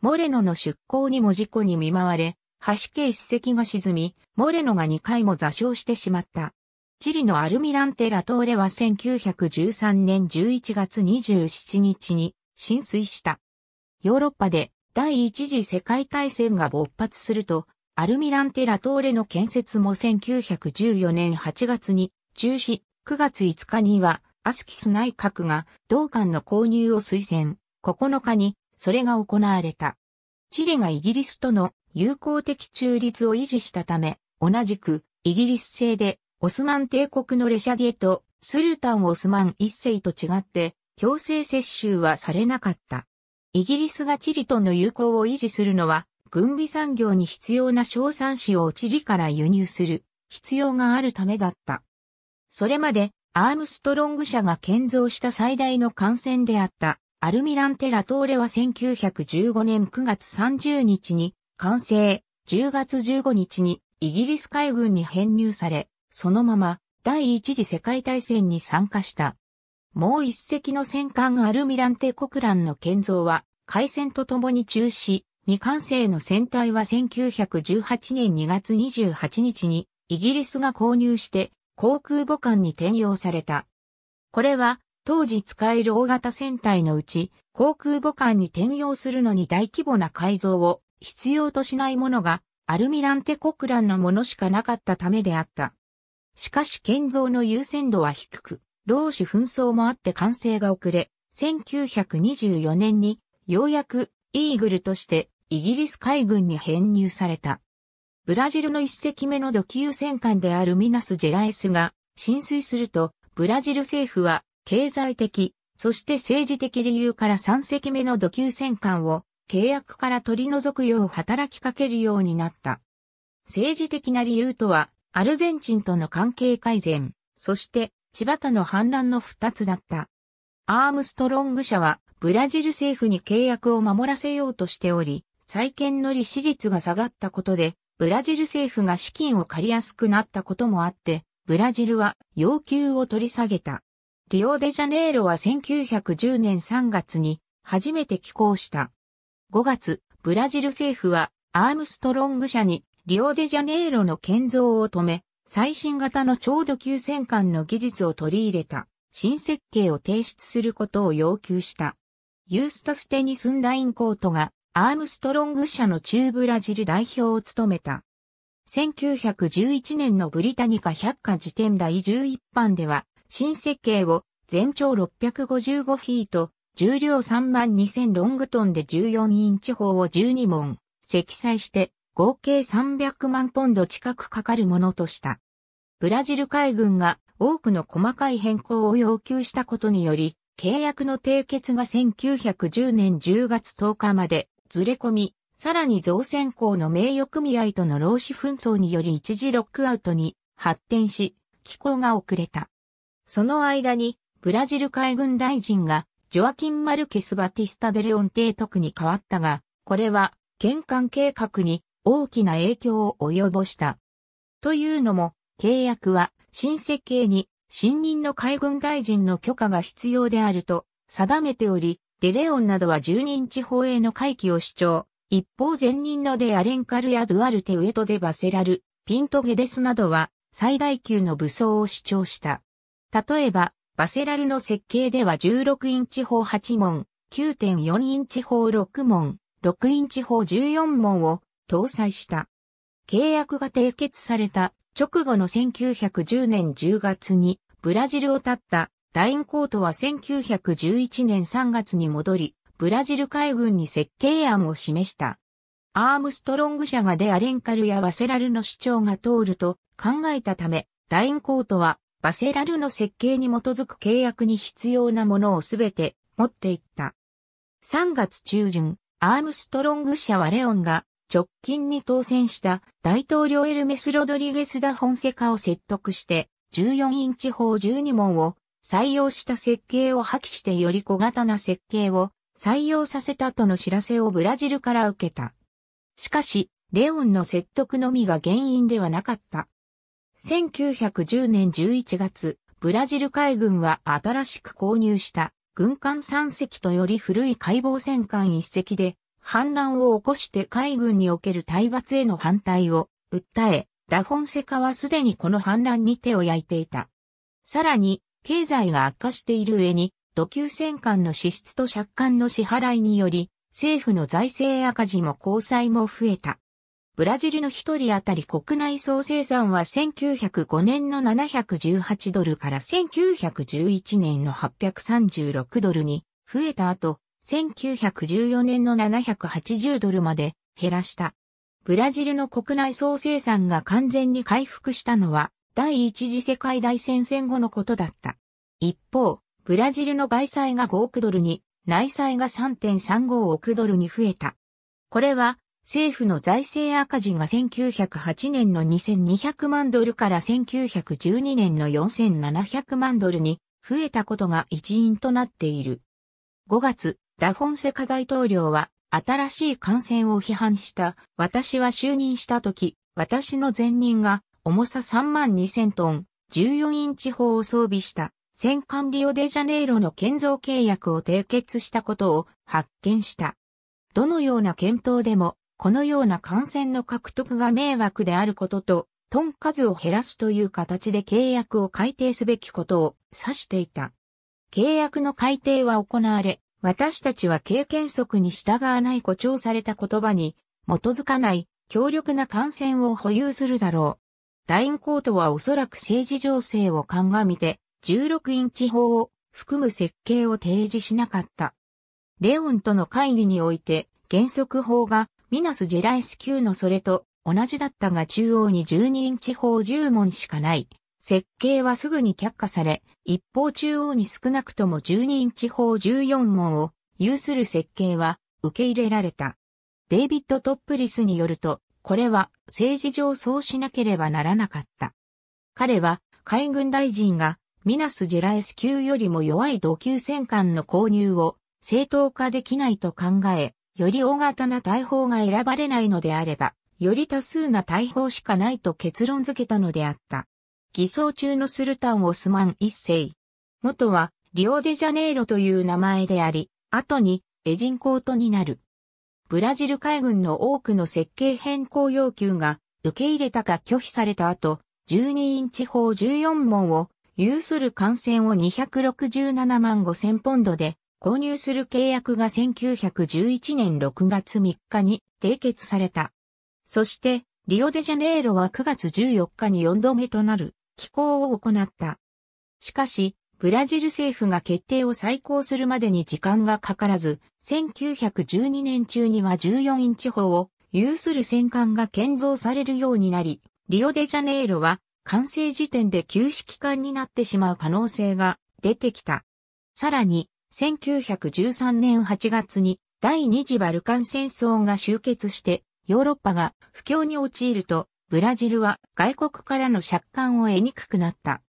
モレノの出港にも事故に見舞われ、橋系一隻が沈み、モレノが2回も座礁してしまった。チリのアルミランテ・ラトーレは1913年11月27日に浸水した。ヨーロッパで第一次世界大戦が勃発すると、アルミランテラトーレの建設も1914年8月に中止、9月5日にはアスキス内閣が同館の購入を推薦、9日にそれが行われた。チリがイギリスとの友好的中立を維持したため、同じくイギリス製でオスマン帝国のレシャディエとスルタン・オスマン一世と違って強制接収はされなかった。イギリスがチリとの友好を維持するのは、軍備産業に必要な硝酸紙をチリから輸入する必要があるためだった。それまでアームストロング社が建造した最大の艦船であったアルミランテラトーレは1915年9月30日に完成、10月15日にイギリス海軍に編入され、そのまま第一次世界大戦に参加した。もう一隻の戦艦アルミランテ・コクランの建造は、海戦とともに中止、未完成の船体は1918年2月28日にイギリスが購入して航空母艦に転用された。これは当時使える大型船体のうち航空母艦に転用するのに大規模な改造を必要としないものがアルミランテ・コクランのものしかなかったためであった。しかし建造の優先度は低く、労使紛争もあって完成が遅れ、1924年にようやくイーグルとしてイギリス海軍に編入された。ブラジルの一隻目の土級戦艦であるミナス・ジェラエスが浸水すると、ブラジル政府は経済的、そして政治的理由から3隻目の土級戦艦を契約から取り除くよう働きかけるようになった。政治的な理由とは、アルゼンチンとの関係改善、そして千葉田の反乱の二つだった。アームストロング社はブラジル政府に契約を守らせようとしており、債権の利子率が下がったことで、ブラジル政府が資金を借りやすくなったこともあって、ブラジルは要求を取り下げた。リオデジャネイロは1910年3月に初めて寄港した。5月、ブラジル政府はアームストロング社にリオデジャネイロの建造を止め、最新型の超度級戦艦の技術を取り入れた新設計を提出することを要求した。ユースタステニスンダインコートがアームストロング社の中ブラジル代表を務めた。1911年のブリタニカ百科辞典第11版では、新設計を全長655フィート、重量3万2000ロングトンで14インチ砲を12門、積載して合計300万ポンド近くかかるものとした。ブラジル海軍が多くの細かい変更を要求したことにより、契約の締結が1910年10月10日までずれ込み、さらに造船港の名誉組合との労使紛争により一時ロックアウトに発展し、寄港が遅れた。その間に、ブラジル海軍大臣が、ジョアキン・マルケス・バティスタ・デレオン提督に変わったが、これは、玄関計画に大きな影響を及ぼした。というのも、契約は新設計に新任の海軍大臣の許可が必要であると定めており、デレオンなどは12日放映の回帰を主張。一方前任のデアレンカルやドゥアルテウエトデバセラル、ピントゲデスなどは最大級の武装を主張した。例えば、バセラルの設計では16インチ砲8門、9.4インチ砲6門、6インチ砲14門を搭載した。契約が締結された直後の1910年10月にブラジルを立ったダインコートは1911年3月に戻り、ブラジル海軍に設計案を示した。アームストロング社がデアレンカルやバセラルの主張が通ると考えたため、ダインコートはバセラルの設計に基づく契約に必要なものをすべて持っていった。3月中旬、アームストロング社はレオンが直近に当選した大統領エルメス・ロドリゲス・ダ・ホンセカを説得して14インチ砲12門を採用した設計を破棄してより小型な設計を採用させたとの知らせをブラジルから受けた。しかし、レオンの説得のみが原因ではなかった。1910年11月、ブラジル海軍は新しく購入した軍艦3隻とより古い解剖戦艦1隻で反乱を起こして海軍における体罰への反対を訴え、ダフォンセカはすでにこの反乱に手を焼いていた。さらに、経済が悪化している上に、土級戦艦の支出と借款の支払いにより、政府の財政赤字も交際も増えた。ブラジルの一人当たり国内総生産は1905年の718ドルから1911年の836ドルに増えた後、1914年の780ドルまで減らした。ブラジルの国内総生産が完全に回復したのは第一次世界大戦戦後のことだった。一方、ブラジルの外債が5億ドルに、内債が3.35億ドルに増えた。これは政府の財政赤字が1908年の2200万ドルから1912年の4700万ドルに増えたことが一因となっている。5月、ダフォンセカ大統領は、新しい感染を批判した、私は就任した時、私の前任が、重さ3万2000トン、14インチ砲を装備した、戦艦リオデジャネイロの建造契約を締結したことを発見した。どのような検討でも、このような感染の獲得が迷惑であることと、トン数を減らすという形で契約を改定すべきことを指していた。契約の改定は行われ、私たちは経験則に従わない誇張された言葉に基づかない強力な感染を保有するだろうう。ダインコートはおそらく政治情勢を鑑みて16インチ砲を含む設計を提示しなかった。レオンとの会議において原則法がミナス・ジェライス級のそれと同じだったが中央に12インチ砲10門しかない。設計はすぐに却下され、一方中央に少なくとも12インチ砲14門を有する設計は受け入れられた。デイビッド・トップリスによると、これは政治上そうしなければならなかった。彼は海軍大臣がミナス・ジェラエス級よりも弱い同級戦艦の購入を正当化できないと考え、より大型な大砲が選ばれないのであれば、より多数な大砲しかないと結論付けたのであった。偽装中のスルタン・オスマン一世。元はリオデジャネイロという名前であり、後にエジンコートになる。ブラジル海軍の多くの設計変更要求が受け入れたか拒否された後、12インチ砲14門を有する艦船を267万5千ポンドで購入する契約が1911年6月3日に締結された。そして、リオデジャネイロは9月14日に4度目となる寄港を行った。しかし、ブラジル政府が決定を再考するまでに時間がかからず、1912年中には14インチ砲を有する戦艦が建造されるようになり、リオデジャネイロは完成時点で旧式艦になってしまう可能性が出てきた。さらに、1913年8月に第二次バルカン戦争が終結してヨーロッパが不況に陥るとブラジルは外国からの借款を得にくくなった。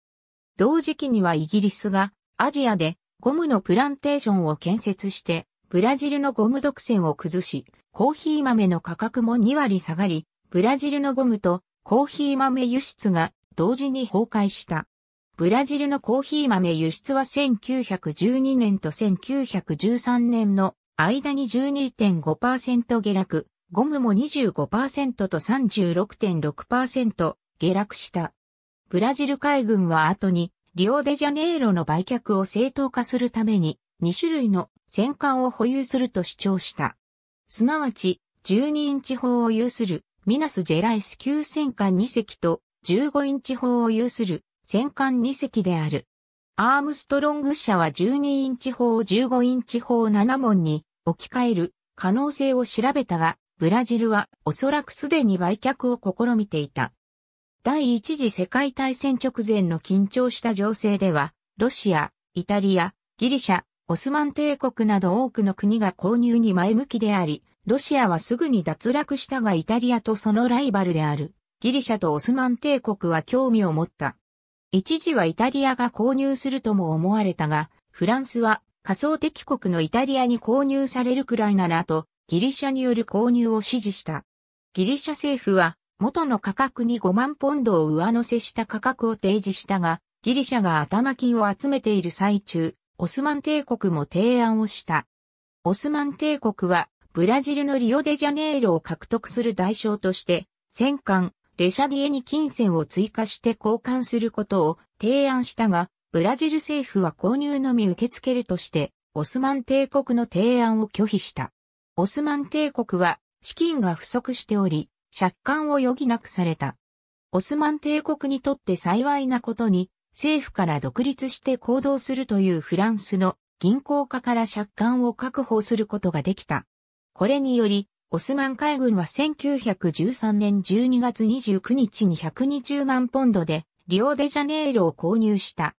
同時期にはイギリスがアジアでゴムのプランテーションを建設してブラジルのゴム独占を崩しコーヒー豆の価格も2割下がりブラジルのゴムとコーヒー豆輸出が同時に崩壊した。ブラジルのコーヒー豆輸出は1912年と1913年の間に12.5%下落、ゴムも25%と36.6%下落した。ブラジル海軍は後にリオデジャネイロの売却を正当化するために2種類の戦艦を保有すると主張した。すなわち12インチ砲を有するミナスジェライス級戦艦2隻と15インチ砲を有する戦艦2隻である。アームストロング社は12インチ砲を15インチ砲7門に置き換える可能性を調べたが、ブラジルはおそらくすでに売却を試みていた。第一次世界大戦直前の緊張した情勢では、ロシア、イタリア、ギリシャ、オスマン帝国など多くの国が購入に前向きであり、ロシアはすぐに脱落したがイタリアとそのライバルである、ギリシャとオスマン帝国は興味を持った。一時はイタリアが購入するとも思われたが、フランスは仮想敵国のイタリアに購入されるくらいならと、ギリシャによる購入を指示した。ギリシャ政府は元の価格に5万ポンドを上乗せした価格を提示したが、ギリシャが頭金を集めている最中、オスマン帝国も提案をした。オスマン帝国は、ブラジルのリオデジャネイロを獲得する代償として、戦艦、レシャディエに金銭を追加して交換することを提案したが、ブラジル政府は購入のみ受け付けるとして、オスマン帝国の提案を拒否した。オスマン帝国は資金が不足しており、借款を余儀なくされた。オスマン帝国にとって幸いなことに、政府から独立して行動するというフランスの銀行家から借款を確保することができた。これにより、オスマン海軍は1913年12月29日に120万ポンドでリオデジャネイロを購入した。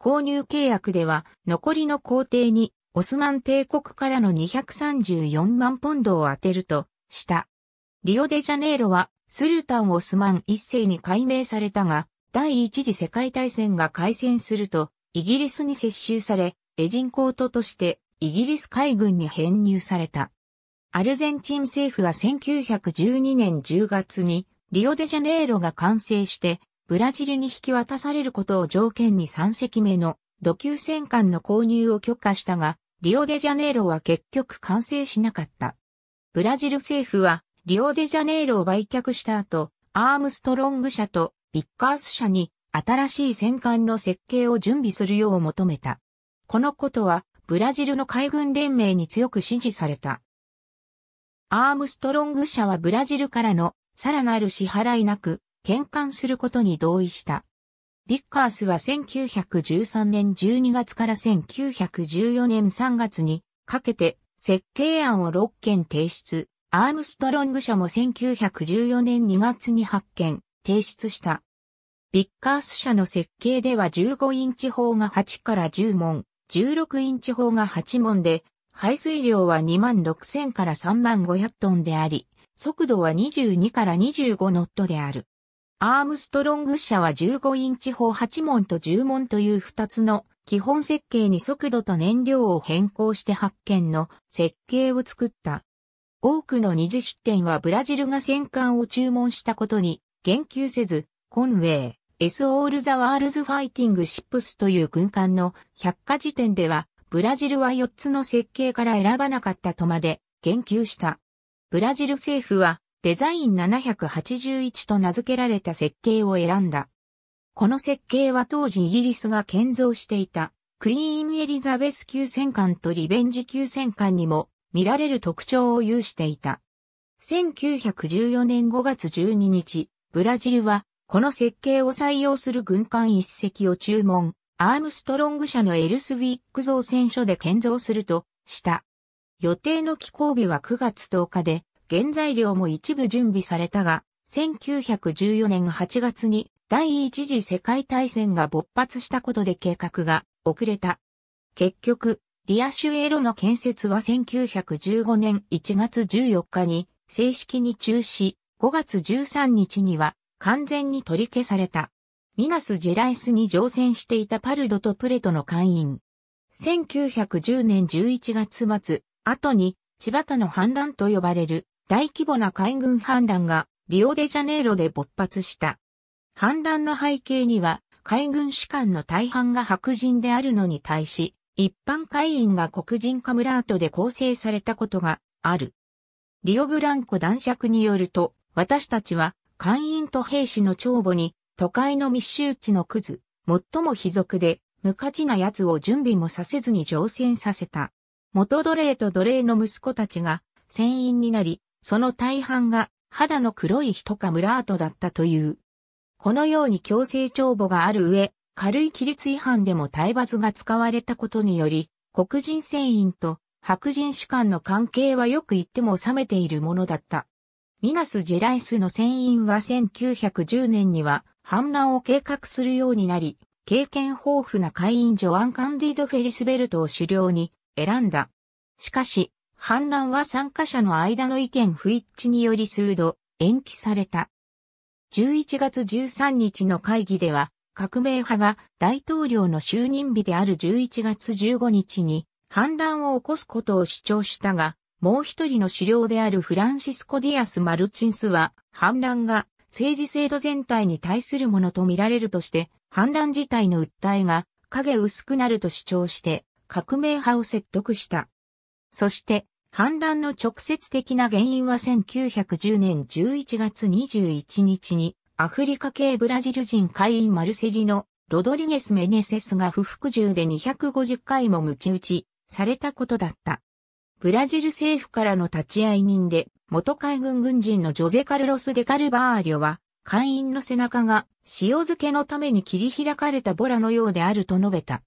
購入契約では残りの工程にオスマン帝国からの234万ポンドを充てるとした。リオデジャネイロはスルタン・オスマン一世に改名されたが、第一次世界大戦が開戦するとイギリスに接収され、エジンコートとしてイギリス海軍に編入された。アルゼンチン政府は1912年10月にリオデジャネイロが完成してブラジルに引き渡されることを条件に3隻目の土級戦艦の購入を許可したが、リオデジャネイロは結局完成しなかった。ブラジル政府はリオデジャネイロを売却した後、アームストロング社とビッカース社に新しい戦艦の設計を準備するよう求めた。このことはブラジルの海軍連盟に強く支持された。アームストロング社はブラジルからのさらなる支払いなく、返還することに同意した。ビッカースは1913年12月から1914年3月にかけて設計案を6件提出、アームストロング社も1914年2月に発見、提出した。ビッカース社の設計では15インチ砲が8から10門、16インチ砲が8門で、排水量は2万6000から3万500トンであり、速度は22から25ノットである。アームストロング社は15インチ砲8門と10門という2つの基本設計に速度と燃料を変更して発見の設計を作った。多くの二次出展はブラジルが戦艦を注文したことに言及せず、コンウェイ、S. All the World's Fighting Ships という軍艦の百科時点では、ブラジルは4つの設計から選ばなかったとまで言及した。ブラジル政府はデザイン781と名付けられた設計を選んだ。この設計は当時イギリスが建造していたクイーンエリザベス級戦艦とリベンジ級戦艦にも見られる特徴を有していた。1914年5月12日、ブラジルはこの設計を採用する軍艦一隻を注文、アームストロング社のエルスウィック造船所で建造するとした。予定の寄港日は9月10日で、原材料も一部準備されたが、1914年8月に第一次世界大戦が勃発したことで計画が遅れた。結局、リアシュエロの建設は1915年1月14日に正式に中止、5月13日には完全に取り消された。ミナス・ジェライスに乗船していたパルドとプレトの会員。1910年11月末、後に、千葉田の反乱と呼ばれる大規模な海軍反乱がリオデジャネイロで勃発した。反乱の背景には、海軍士官の大半が白人であるのに対し、一般会員が黒人カムラートで構成されたことがある。リオブランコ男爵によると、私たちは会員と兵士の帳簿に、都会の密集地のクズ、最も卑俗で、無価値な奴を準備もさせずに乗船させた。元奴隷と奴隷の息子たちが、船員になり、その大半が肌の黒い人かムラートだったという。このように強制帳簿がある上、軽い規律違反でも体罰が使われたことにより、黒人船員と白人士官の関係はよく言っても冷めているものだった。ミナス・ジェライスの船員は1910年には反乱を計画するようになり、経験豊富な会員ジョアン・カンディド・フェリスベルトを首領に選んだ。しかし、反乱は参加者の間の意見不一致により数度延期された。11月13日の会議では、革命派が大統領の就任日である11月15日に反乱を起こすことを主張したが、もう一人の首領であるフランシスコ・ディアス・マルチンスは、反乱が政治制度全体に対するものと見られるとして、反乱自体の訴えが影薄くなると主張して、革命派を説得した。そして、反乱の直接的な原因は1910年11月21日に、アフリカ系ブラジル人会員マルセリノ・ロドリゲス・メネセスが不服従で250回も鞭打ちされたことだった。ブラジル政府からの立ち会い人で、元海軍軍人のジョゼ・カルロス・デ・カルバーリョは、会員の背中が塩漬けのために切り開かれたボラのようであると述べた。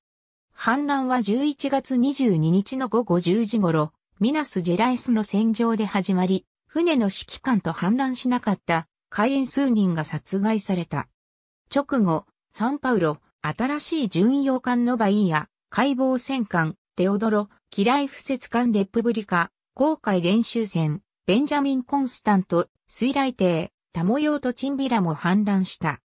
反乱は11月22日の午後10時頃、ミナス・ジェライスの戦場で始まり、船の指揮官と反乱しなかった会員数人が殺害された。直後、サンパウロ、新しい巡洋艦のバイヤ、解剖戦艦、テオドロ、機雷不設艦レップブリカ、航海練習船、ベンジャミン・コンスタント、水雷艇、タモヨウとチンビラも反乱した。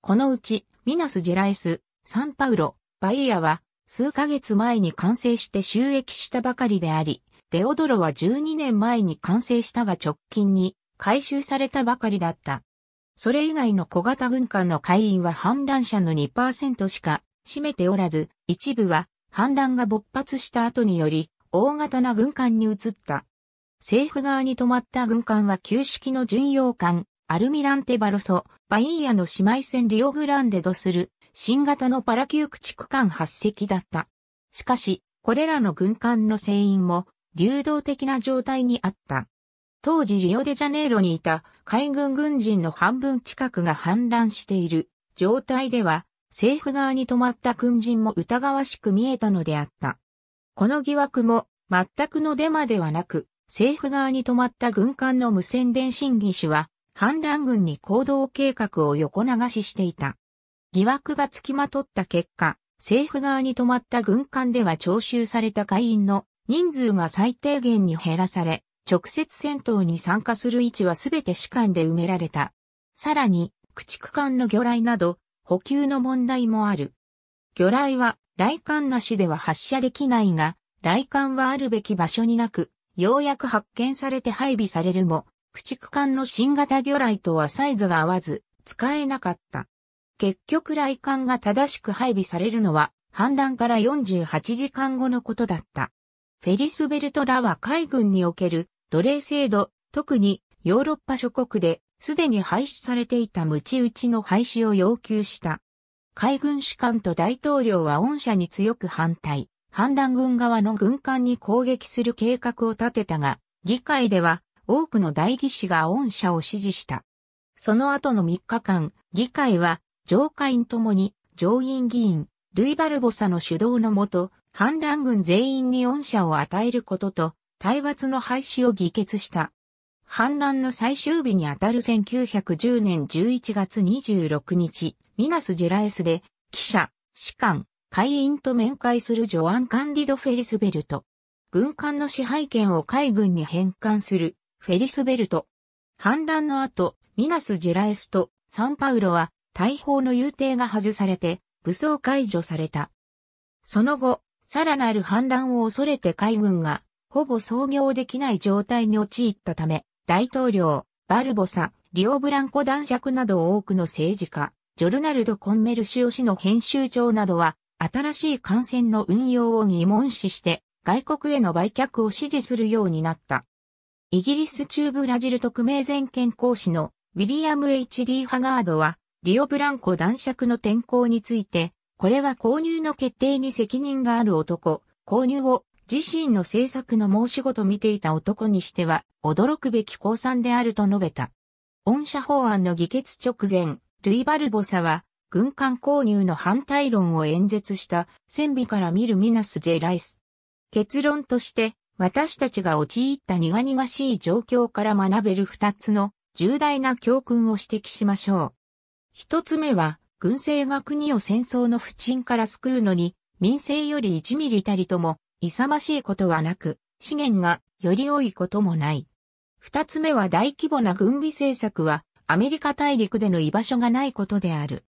このうち、ミナス・ジェライス、サンパウロ、バイアは、数ヶ月前に完成して収益したばかりであり、デオドロは12年前に完成したが直近に回収されたばかりだった。それ以外の小型軍艦の会員は反乱者の2%しか占めておらず、一部は反乱が勃発した後により、大型な軍艦に移った。政府側に止まった軍艦は旧式の巡洋艦、アルミランテバロソ、バイーアの姉妹船リオグランデドする、新型のパラキュー駆逐艦8隻だった。しかし、これらの軍艦の船員も、流動的な状態にあった。当時リオデジャネイロにいた海軍軍人の半分近くが反乱している状態では、政府側に止まった軍人も疑わしく見えたのであった。この疑惑も全くのデマではなく、政府側に止まった軍艦の無線電信義手は、反乱軍に行動計画を横流ししていた。疑惑がつきまとった結果、政府側に止まった軍艦では徴収された会員の人数が最低限に減らされ、直接戦闘に参加する位置はすべて士官で埋められた。さらに、駆逐艦の魚雷など、補給の問題もある。魚雷は、雷艦なしでは発射できないが、雷艦はあるべき場所になく、ようやく発見されて配備されるも、駆逐艦の新型魚雷とはサイズが合わず、使えなかった。結局雷艦が正しく配備されるのは、反乱から48時間後のことだった。フェリスベルトらは海軍における奴隷制度、特にヨーロッパ諸国ですでに廃止されていたムチ打ちの廃止を要求した。海軍士官と大統領は恩赦に強く反対。反乱軍側の軍艦に攻撃する計画を立てたが、議会では多くの代議士が恩赦を支持した。その後の3日間、議会は上下院ともに上院議員、ルイバルボサの主導のもと、反乱軍全員に恩赦を与えることと、体罰の廃止を議決した。反乱の最終日にあたる1910年11月26日、ミナス・ジェラエスで、記者、士官、会員と面会するジョアン・カンディド・フェリスベルト。軍艦の支配権を海軍に返還する、フェリスベルト。反乱の後、ミナス・ジェラエスとサンパウロは大砲の遊艇が外されて武装解除された。その後、さらなる反乱を恐れて海軍がほぼ操業できない状態に陥ったため、大統領、バルボサ、リオブランコ男爵など多くの政治家、ジョルナルド・コンメルシオ氏の編集長などは、新しい艦船の運用を疑問視して、外国への売却を支持するようになった。イギリス中ブラジル特命全権公使のウィリアム・ H・ D・ ハガードは、リオブランコ男爵の転校について、これは購入の決定に責任がある男、購入を自身の政策の申し子と見ていた男にしては、驚くべき降参であると述べた。恩赦法案の議決直前、ルイ・バルボサは、軍艦購入の反対論を演説した戦備から見るミナス・ジェライス。結論として、私たちが陥った苦々しい状況から学べる二つの重大な教訓を指摘しましょう。一つ目は、軍政が国を戦争の不沈から救うのに、民政より1ミリたりとも勇ましいことはなく、資源がより多いこともない。二つ目は大規模な軍備政策はアメリカ大陸での居場所がないことである。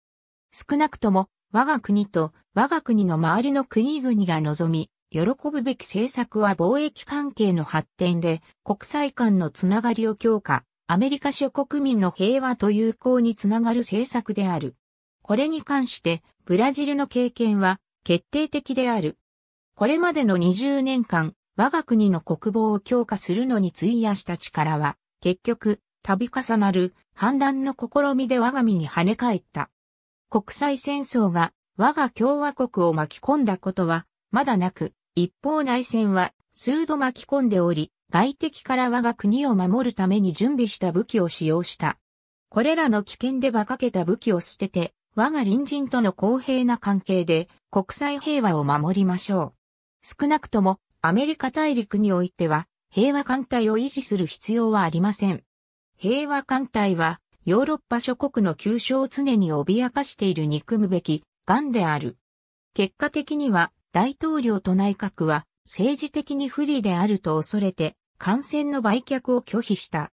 少なくとも我が国と我が国の周りの国々が望み、喜ぶべき政策は貿易関係の発展で国際間のつながりを強化、アメリカ諸国民の平和と友好につながる政策である。これに関してブラジルの経験は決定的である。これまでの20年間、我が国の国防を強化するのに費やした力は、結局、度重なる反乱の試みで我が身に跳ね返った。国際戦争が我が共和国を巻き込んだことは、まだなく、一方内戦は数度巻き込んでおり、外敵から我が国を守るために準備した武器を使用した。これらの危険で馬鹿げた武器を捨てて、我が隣人との公平な関係で国際平和を守りましょう。少なくともアメリカ大陸においては平和艦隊を維持する必要はありません。平和艦隊はヨーロッパ諸国の急所を常に脅かしている憎むべき癌である。結果的には大統領と内閣は政治的に不利であると恐れて艦船の売却を拒否した。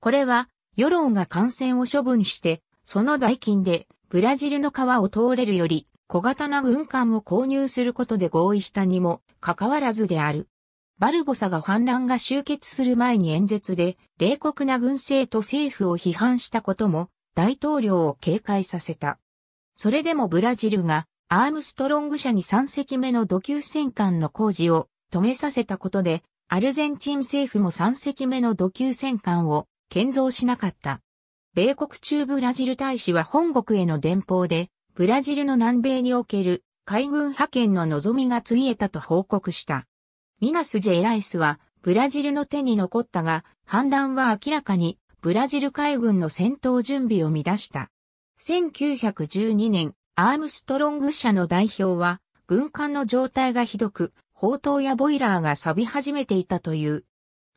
これは世論が艦船を処分してその代金でブラジルの川を通れるより小型な軍艦を購入することで合意したにもかかわらずである。バルボサが反乱が終結する前に演説で冷酷な軍政と政府を批判したことも大統領を警戒させた。それでもブラジルがアームストロング社に3隻目の土級戦艦の工事を止めさせたことで、アルゼンチン政府も3隻目の土級戦艦を建造しなかった。米国中ブラジル大使は本国への電報で、ブラジルの南米における海軍派遣の望みがついえたと報告した。ミナス・ジェライスはブラジルの手に残ったが、反乱は明らかにブラジル海軍の戦闘準備を乱した。1912年、アームストロング社の代表は、軍艦の状態がひどく、砲塔やボイラーが錆び始めていたという。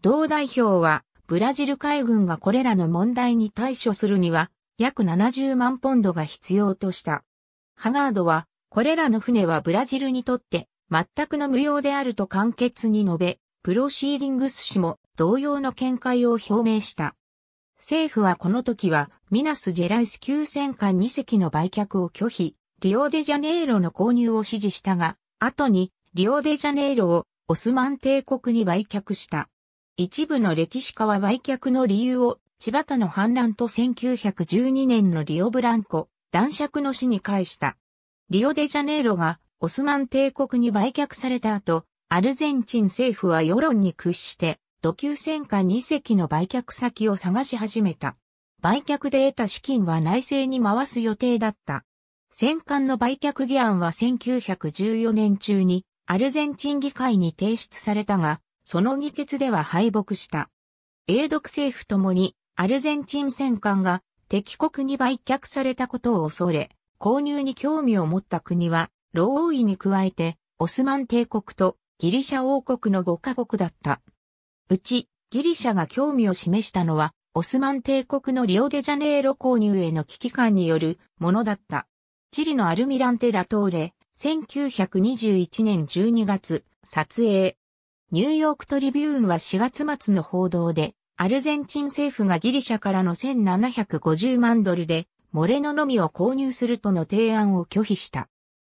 同代表は、ブラジル海軍がこれらの問題に対処するには、約70万ポンドが必要とした。ハガードは、これらの船はブラジルにとって全くの無用であると簡潔に述べ、プロシーディングス氏も同様の見解を表明した。政府はこの時はミナス・ジェライス級戦艦2隻の売却を拒否、リオデジャネイロの購入を指示したが、後にリオデジャネイロをオスマン帝国に売却した。一部の歴史家は売却の理由を、千葉田の反乱と1912年のリオブランコ、男爵の死に返した。リオデジャネイロがオスマン帝国に売却された後、アルゼンチン政府は世論に屈して、土級戦艦2隻の売却先を探し始めた。売却で得た資金は内政に回す予定だった。戦艦の売却議案は1914年中にアルゼンチン議会に提出されたが、その議決では敗北した。英独政府ともにアルゼンチン戦艦が敵国に売却されたことを恐れ、購入に興味を持った国はローウイに加えて、オスマン帝国とギリシャ王国の5カ国だった。うち、ギリシャが興味を示したのは、オスマン帝国のリオデジャネイロ購入への危機感によるものだった。チリのアルミランテ・ラトーレ、1921年12月、撮影。ニューヨークトリビューンは4月末の報道で、アルゼンチン政府がギリシャからの1750万ドルで、モレノのみを購入するとの提案を拒否した。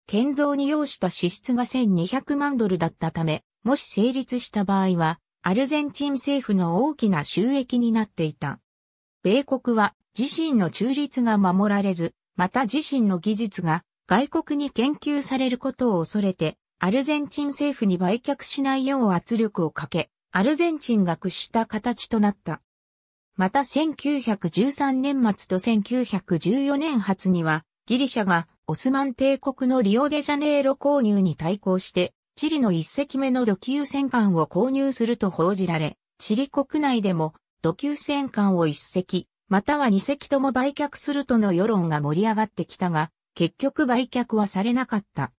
建造に要した支出が1200万ドルだったため、もし成立した場合は、アルゼンチン政府の大きな収益になっていた。米国は自身の中立が守られず、また自身の技術が外国に研究されることを恐れて、アルゼンチン政府に売却しないよう圧力をかけ、アルゼンチンが屈した形となった。また1913年末と1914年初には、ギリシャがオスマン帝国のリオデジャネイロ購入に対抗して、チリの一隻目の土級戦艦を購入すると報じられ、チリ国内でも土級戦艦を一隻、または二隻とも売却するとの世論が盛り上がってきたが、結局売却はされなかった。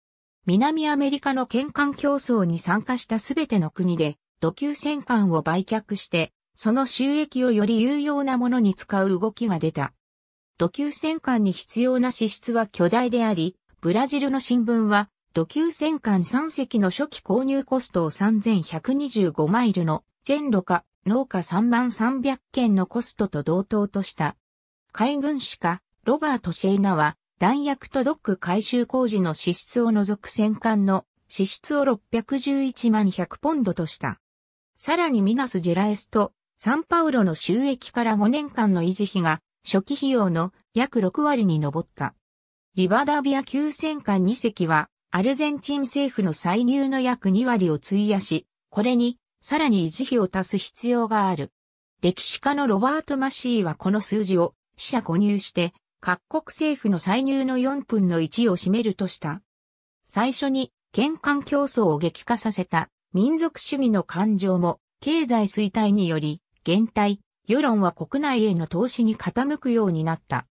南アメリカの県艦競争に参加したすべての国で、土級戦艦を売却して、その収益をより有用なものに使う動きが出た。土級戦艦に必要な支出は巨大であり、ブラジルの新聞は、土級戦艦3隻の初期購入コストを3125マイルの全路下、農家3万300件のコストと同等とした。海軍士官、ロバート・シェイナは、弾薬とドック改修工事の支出を除く戦艦の支出を611万100ポンドとした。さらにミナス・ジェラエスとサンパウロの収益から5年間の維持費が初期費用の約6割に上った。リバダビア級戦艦2隻は、アルゼンチン政府の歳入の約2割を費やし、これにさらに維持費を足す必要がある。歴史家のロバート・マシーはこの数字を死者購入して、各国政府の歳入の4分の1を占めるとした。最初に、県間競争を激化させた民族主義の感情も、経済衰退により、減退、世論は国内への投資に傾くようになった。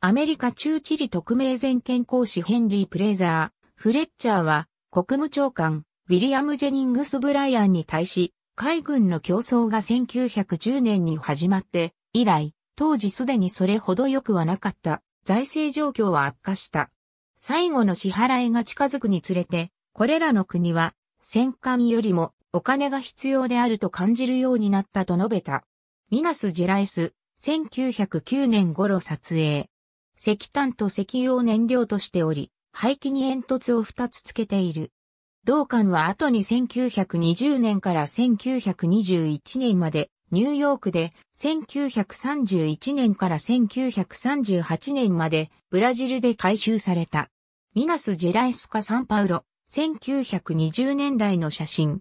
アメリカ中チリ特命全権公使ヘンリー・プレザー、フレッチャーは国務長官ウィリアム・ジェニングス・ブライアンに対し、海軍の競争が1910年に始まって以来、当時すでにそれほど良くはなかった財政状況は悪化した。最後の支払いが近づくにつれて、これらの国は戦艦よりもお金が必要であると感じるようになったと述べた。ミナス・ジェラエス、1909年頃撮影。石炭と石油を燃料としており、排気に煙突を2つつけている。同館は後に1920年から1921年までニューヨークで1931年から1938年までブラジルで改修された。ミナス・ジェラエスカ・サンパウロ、1920年代の写真。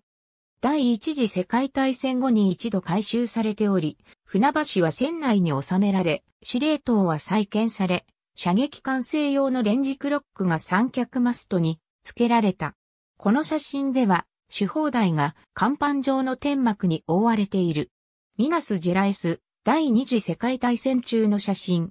第一次世界大戦後に一度改修されており、船橋は船内に収められ、司令塔は再建され、射撃管制用のレンジクロックが三脚マストに付けられた。この写真では、主砲台が甲板上の天幕に覆われている。ミナス・ジェラエス、第二次世界大戦中の写真。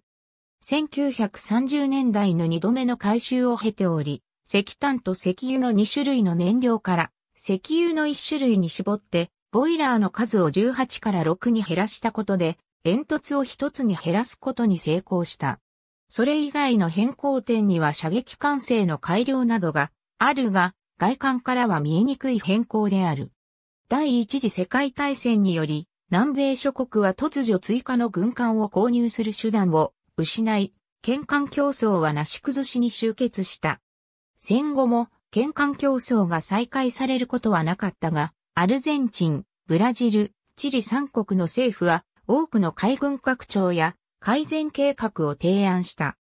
1930年代の二度目の改修を経ており、石炭と石油の2種類の燃料から石油の一種類に絞ってボイラーの数を18から6に減らしたことで、煙突を一つに減らすことに成功した。それ以外の変更点には射撃管制の改良などがあるが、外観からは見えにくい変更である。第一次世界大戦により、南米諸国は突如追加の軍艦を購入する手段を失い、県艦競争はなし崩しに終結した。戦後も県艦競争が再開されることはなかったが、アルゼンチン、ブラジル、チリ3国の政府は多くの海軍拡張や改善計画を提案した。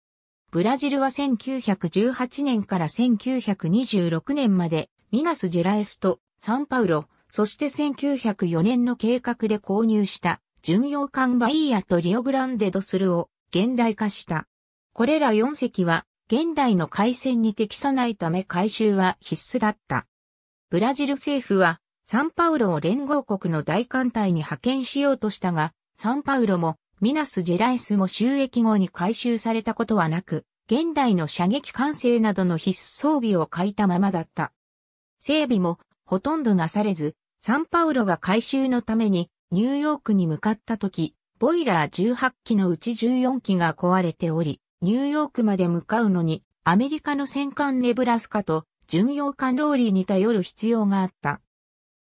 ブラジルは1918年から1926年までミナス・ジェラエスとサンパウロ、そして1904年の計画で購入した巡洋艦バイーアとリオグランデドスルを現代化した。これら4隻は現代の海戦に適さないため回収は必須だった。ブラジル政府はサンパウロを連合国の大艦隊に派遣しようとしたが、サンパウロもミナス・ジェライスも収益後に回収されたことはなく、現代の射撃管制などの必須装備を欠いたままだった。整備もほとんどなされず、サンパウロが回収のためにニューヨークに向かった時、ボイラー18機のうち14機が壊れており、ニューヨークまで向かうのに、アメリカの戦艦ネブラスカと巡洋艦ローリーに頼る必要があった。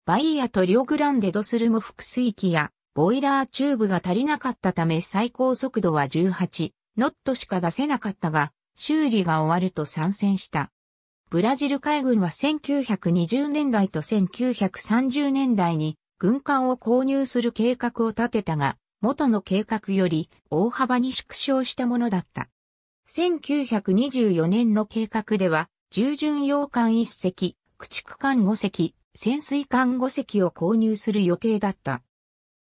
バイーアとリオグランデドスルも復水器やボイラーチューブが足りなかったため最高速度は18ノットしか出せなかったが、修理が終わると参戦した。ブラジル海軍は1920年代と1930年代に軍艦を購入する計画を立てたが、元の計画より大幅に縮小したものだった。1924年の計画では、重巡洋艦1隻、駆逐艦5隻、潜水艦5隻を購入する予定だった。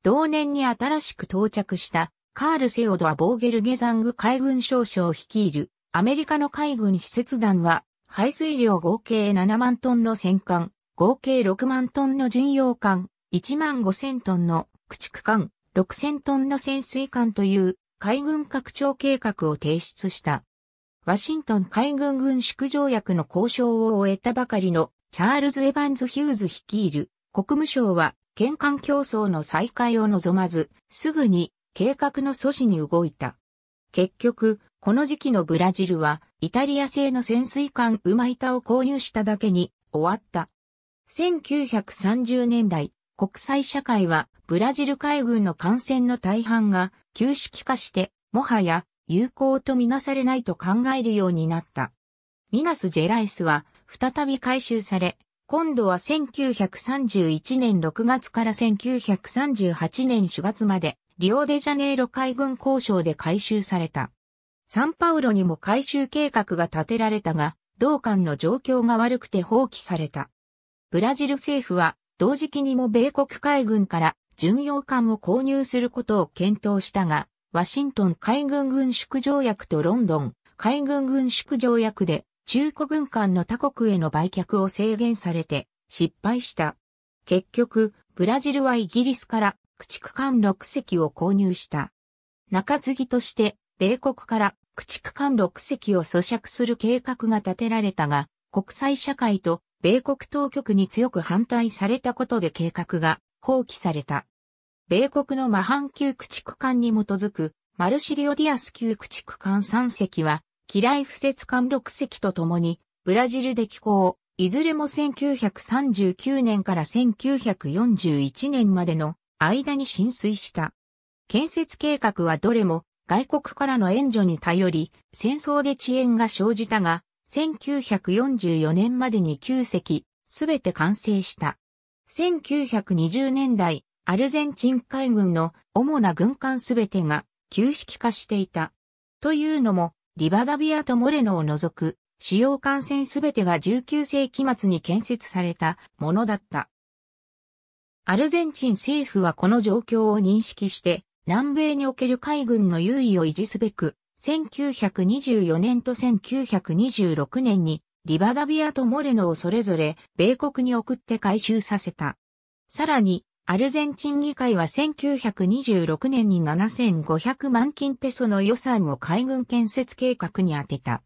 同年に新しく到着したカール・セオドア・ボーゲルゲザング海軍少将を率いるアメリカの海軍施設団は排水量合計7万トンの戦艦、合計6万トンの巡洋艦、1万5千トンの駆逐艦、6千トンの潜水艦という海軍拡張計画を提出した。ワシントン海軍軍縮条約の交渉を終えたばかりのチャールズ・エヴァンズ・ヒューズ率いる国務省は建艦競争の再開を望まず、すぐに計画の阻止に動いた。結局、この時期のブラジルは、イタリア製の潜水艦ウマイタを購入しただけに終わった。1930年代、国際社会はブラジル海軍の艦船の大半が旧式化して、もはや有効とみなされないと考えるようになった。ミナス・ジェライスは再び回収され、今度は1931年6月から1938年4月まで、リオデジャネイロ海軍交渉で回収された。サンパウロにも回収計画が立てられたが、同艦の状況が悪くて放棄された。ブラジル政府は、同時期にも米国海軍から巡洋艦を購入することを検討したが、ワシントン海軍軍縮条約とロンドン海軍軍縮条約で中古軍艦の他国への売却を制限されて失敗した。結局、ブラジルはイギリスから駆逐艦6隻を購入した。中継ぎとして、米国から駆逐艦6隻を咀嚼する計画が立てられたが、国際社会と米国当局に強く反対されたことで計画が放棄された。米国のマハン級駆逐艦に基づくマルシリオディアス級駆逐艦3隻は機雷不設艦6隻とともに、ブラジルで寄港、いずれも1939年から1941年までの間に浸水した。建設計画はどれも外国からの援助に頼り、戦争で遅延が生じたが、1944年までに9隻、すべて完成した。1920年代、アルゼンチン海軍の主な軍艦すべてが旧式化していた。というのも、リバダビアとモレノを除く主要艦船すべてが19世紀末に建設されたものだった。アルゼンチン政府はこの状況を認識して南米における海軍の優位を維持すべく1924年と1926年にリバダビアとモレノをそれぞれ米国に送って回収させた。さらにアルゼンチン議会は1926年に7500万金ペソの予算を海軍建設計画に充てた。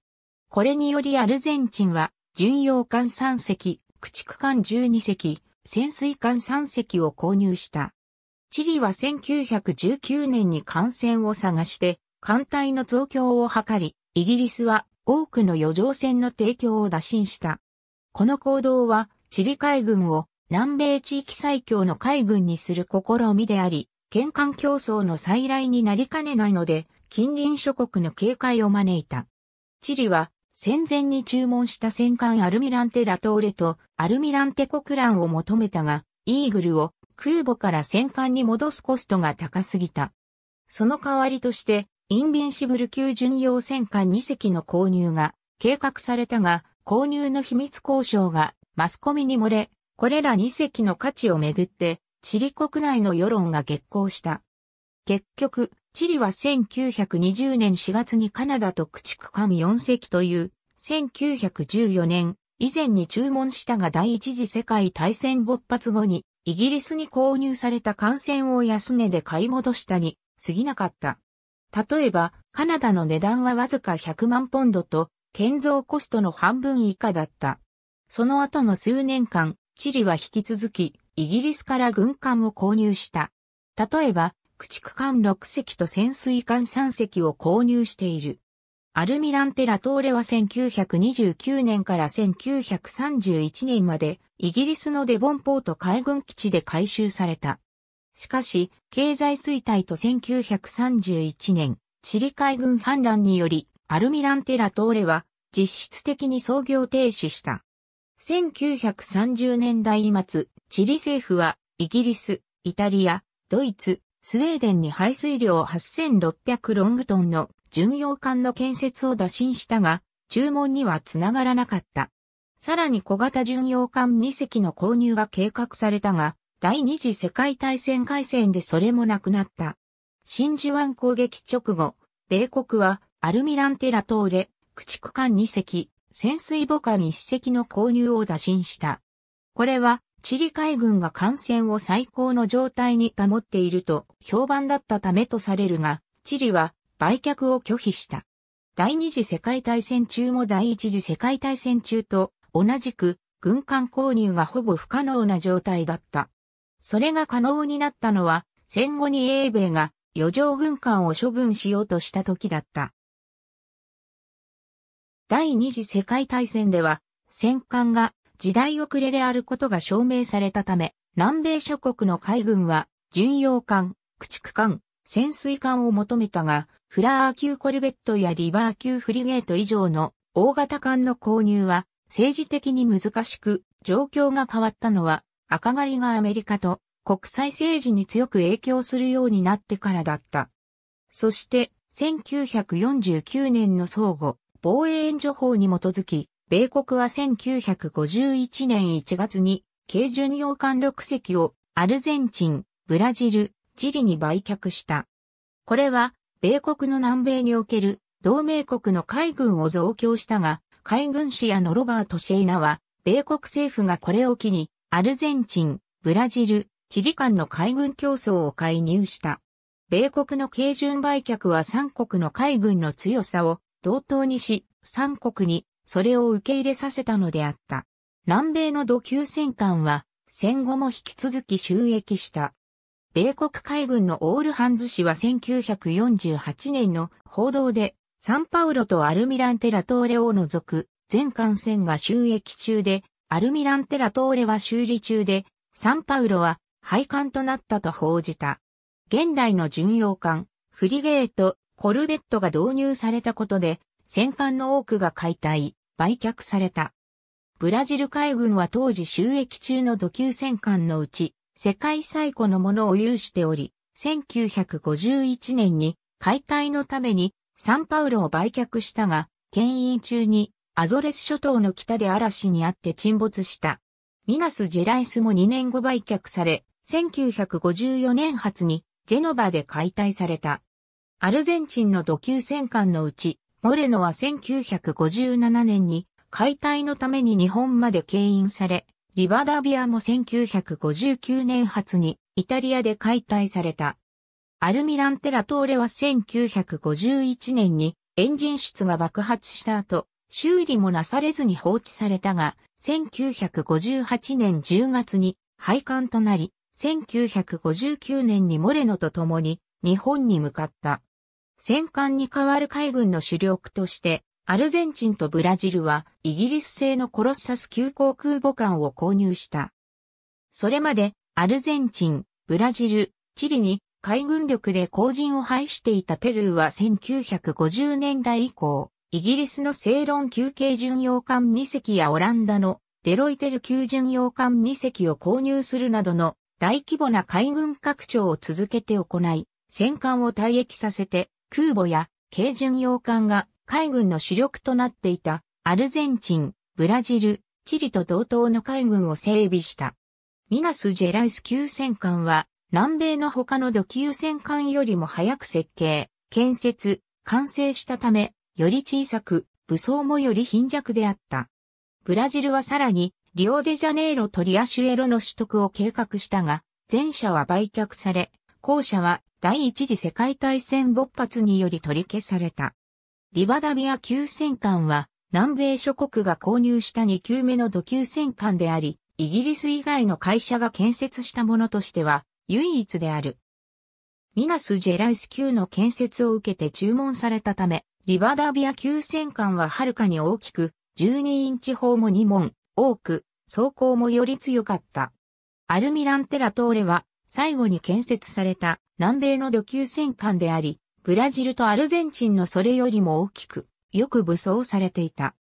これによりアルゼンチンは巡洋艦3隻、駆逐艦12隻、潜水艦3隻を購入した。チリは1919年に艦船を探して艦隊の増強を図り、イギリスは多くの余剰船の提供を打診した。この行動はチリ海軍を南米地域最強の海軍にする試みであり、県間競争の再来になりかねないので、近隣諸国の警戒を招いた。チリは戦前に注文した戦艦アルミランテラトーレとアルミランテコクランを求めたが、イーグルを空母から戦艦に戻すコストが高すぎた。その代わりとして、インビンシブル級巡洋戦艦2隻の購入が計画されたが、購入の秘密交渉がマスコミに漏れ、これら2隻の価値をめぐって、チリ国内の世論が激高した。結局、チリは1920年4月にカナダと駆逐艦4隻という、1914年以前に注文したが第一次世界大戦勃発後に、イギリスに購入された艦船を安値で買い戻したに過ぎなかった。例えば、カナダの値段はわずか100万ポンドと、建造コストの半分以下だった。その後の数年間、チリは引き続き、イギリスから軍艦を購入した。例えば、駆逐艦6隻と潜水艦3隻を購入している。アルミランテラトーレは1929年から1931年までイギリスのデボンポート海軍基地で改修された。しかし、経済衰退と1931年、チリ海軍反乱により、アルミランテラトーレは実質的に操業停止した。1930年代末、チリ政府はイギリス、イタリア、ドイツ、スウェーデンに排水量8600ロングトンの巡洋艦の建設を打診したが、注文にはつながらなかった。さらに小型巡洋艦2隻の購入が計画されたが、第二次世界大戦開戦でそれもなくなった。真珠湾攻撃直後、米国はアルミランテラトーレ、駆逐艦2隻、潜水母艦1隻の購入を打診した。これは、チリ海軍が艦船を最高の状態に保っていると評判だったためとされるが、チリは売却を拒否した。第二次世界大戦中も第一次世界大戦中と同じく軍艦購入がほぼ不可能な状態だった。それが可能になったのは、戦後に英米が余剰軍艦を処分しようとした時だった。第二次世界大戦では、戦艦が時代遅れであることが証明されたため、南米諸国の海軍は、巡洋艦、駆逐艦、潜水艦を求めたが、フラー級コルベットやリバー級フリゲート以上の大型艦の購入は政治的に難しく、状況が変わったのは赤狩りがアメリカと国際政治に強く影響するようになってからだった。そして、1949年の相互防衛援助法に基づき、米国は1951年1月に、軽巡洋艦6隻をアルゼンチン、ブラジル、チリに売却した。これは、米国の南米における同盟国の海軍を増強したが、海軍士やのロバート・シェイナは、米国政府がこれを機に、アルゼンチン、ブラジル、チリ間の海軍競争を介入した。米国の軽巡売却は三国の海軍の強さを同等にし、三国にそれを受け入れさせたのであった。南米の土級戦艦は戦後も引き続き収益した。米国海軍のオールハンズ氏は1948年の報道でサンパウロとアルミランテラトーレを除く全艦船が収益中でアルミランテラトーレは修理中で、サンパウロは廃艦となったと報じた。現代の巡洋艦、フリゲート、コルベットが導入されたことで、戦艦の多くが解体、売却された。ブラジル海軍は当時収益中の土級戦艦のうち、世界最古のものを有しており、1951年に解体のためにサンパウロを売却したが、牽引中にアゾレス諸島の北で嵐にあって沈没した。ミナス・ジェライスも2年後売却され、1954年発にジェノバで解体された。アルゼンチンの土級戦艦のうち、モレノは1957年に解体のために日本まで牽引され、リバダビアも1959年発にイタリアで解体された。アルミランテラトーレは1951年にエンジン室が爆発した後、修理もなされずに放置されたが、1958年10月に廃艦となり、1959年にモレノと共に日本に向かった。戦艦に代わる海軍の主力として、アルゼンチンとブラジルはイギリス製のコロッサス級航空母艦を購入した。それまでアルゼンチン、ブラジル、チリに海軍力で後人を排していたペルーは1950年代以降、イギリスのセイロン級系巡洋艦2隻やオランダのデロイテル級巡洋艦2隻を購入するなどの大規模な海軍拡張を続けて行い、戦艦を退役させて空母や軽巡洋艦が海軍の主力となっていたアルゼンチン、ブラジル、チリと同等の海軍を整備した。ミナス・ジェライス級戦艦は南米の他の土級戦艦よりも早く設計、建設、完成したため、より小さく、武装もより貧弱であった。ブラジルはさらに、リオデジャネイロとリアシュエロの取得を計画したが、前者は売却され、後者は第一次世界大戦勃発により取り消された。リバダビア級戦艦は南米諸国が購入した2級目の土級戦艦であり、イギリス以外の会社が建設したものとしては唯一である。ミナス・ジェライス級の建設を受けて注文されたため、リバダビア級戦艦ははるかに大きく、12インチ砲も2門、多く、装甲もより強かった。アルミランテラトーレは最後に建設された南米の土級戦艦であり、ブラジルとアルゼンチンのそれよりも大きく、よく武装されていた。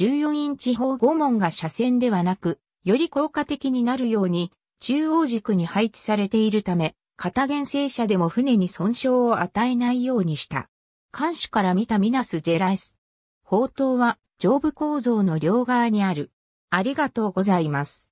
14インチ砲5門が車線ではなく、より効果的になるように、中央軸に配置されているため、片弦製車でも船に損傷を与えないようにした。艦首から見たミナス・ジェライス。砲塔は上部構造の両側にある。ありがとうございます。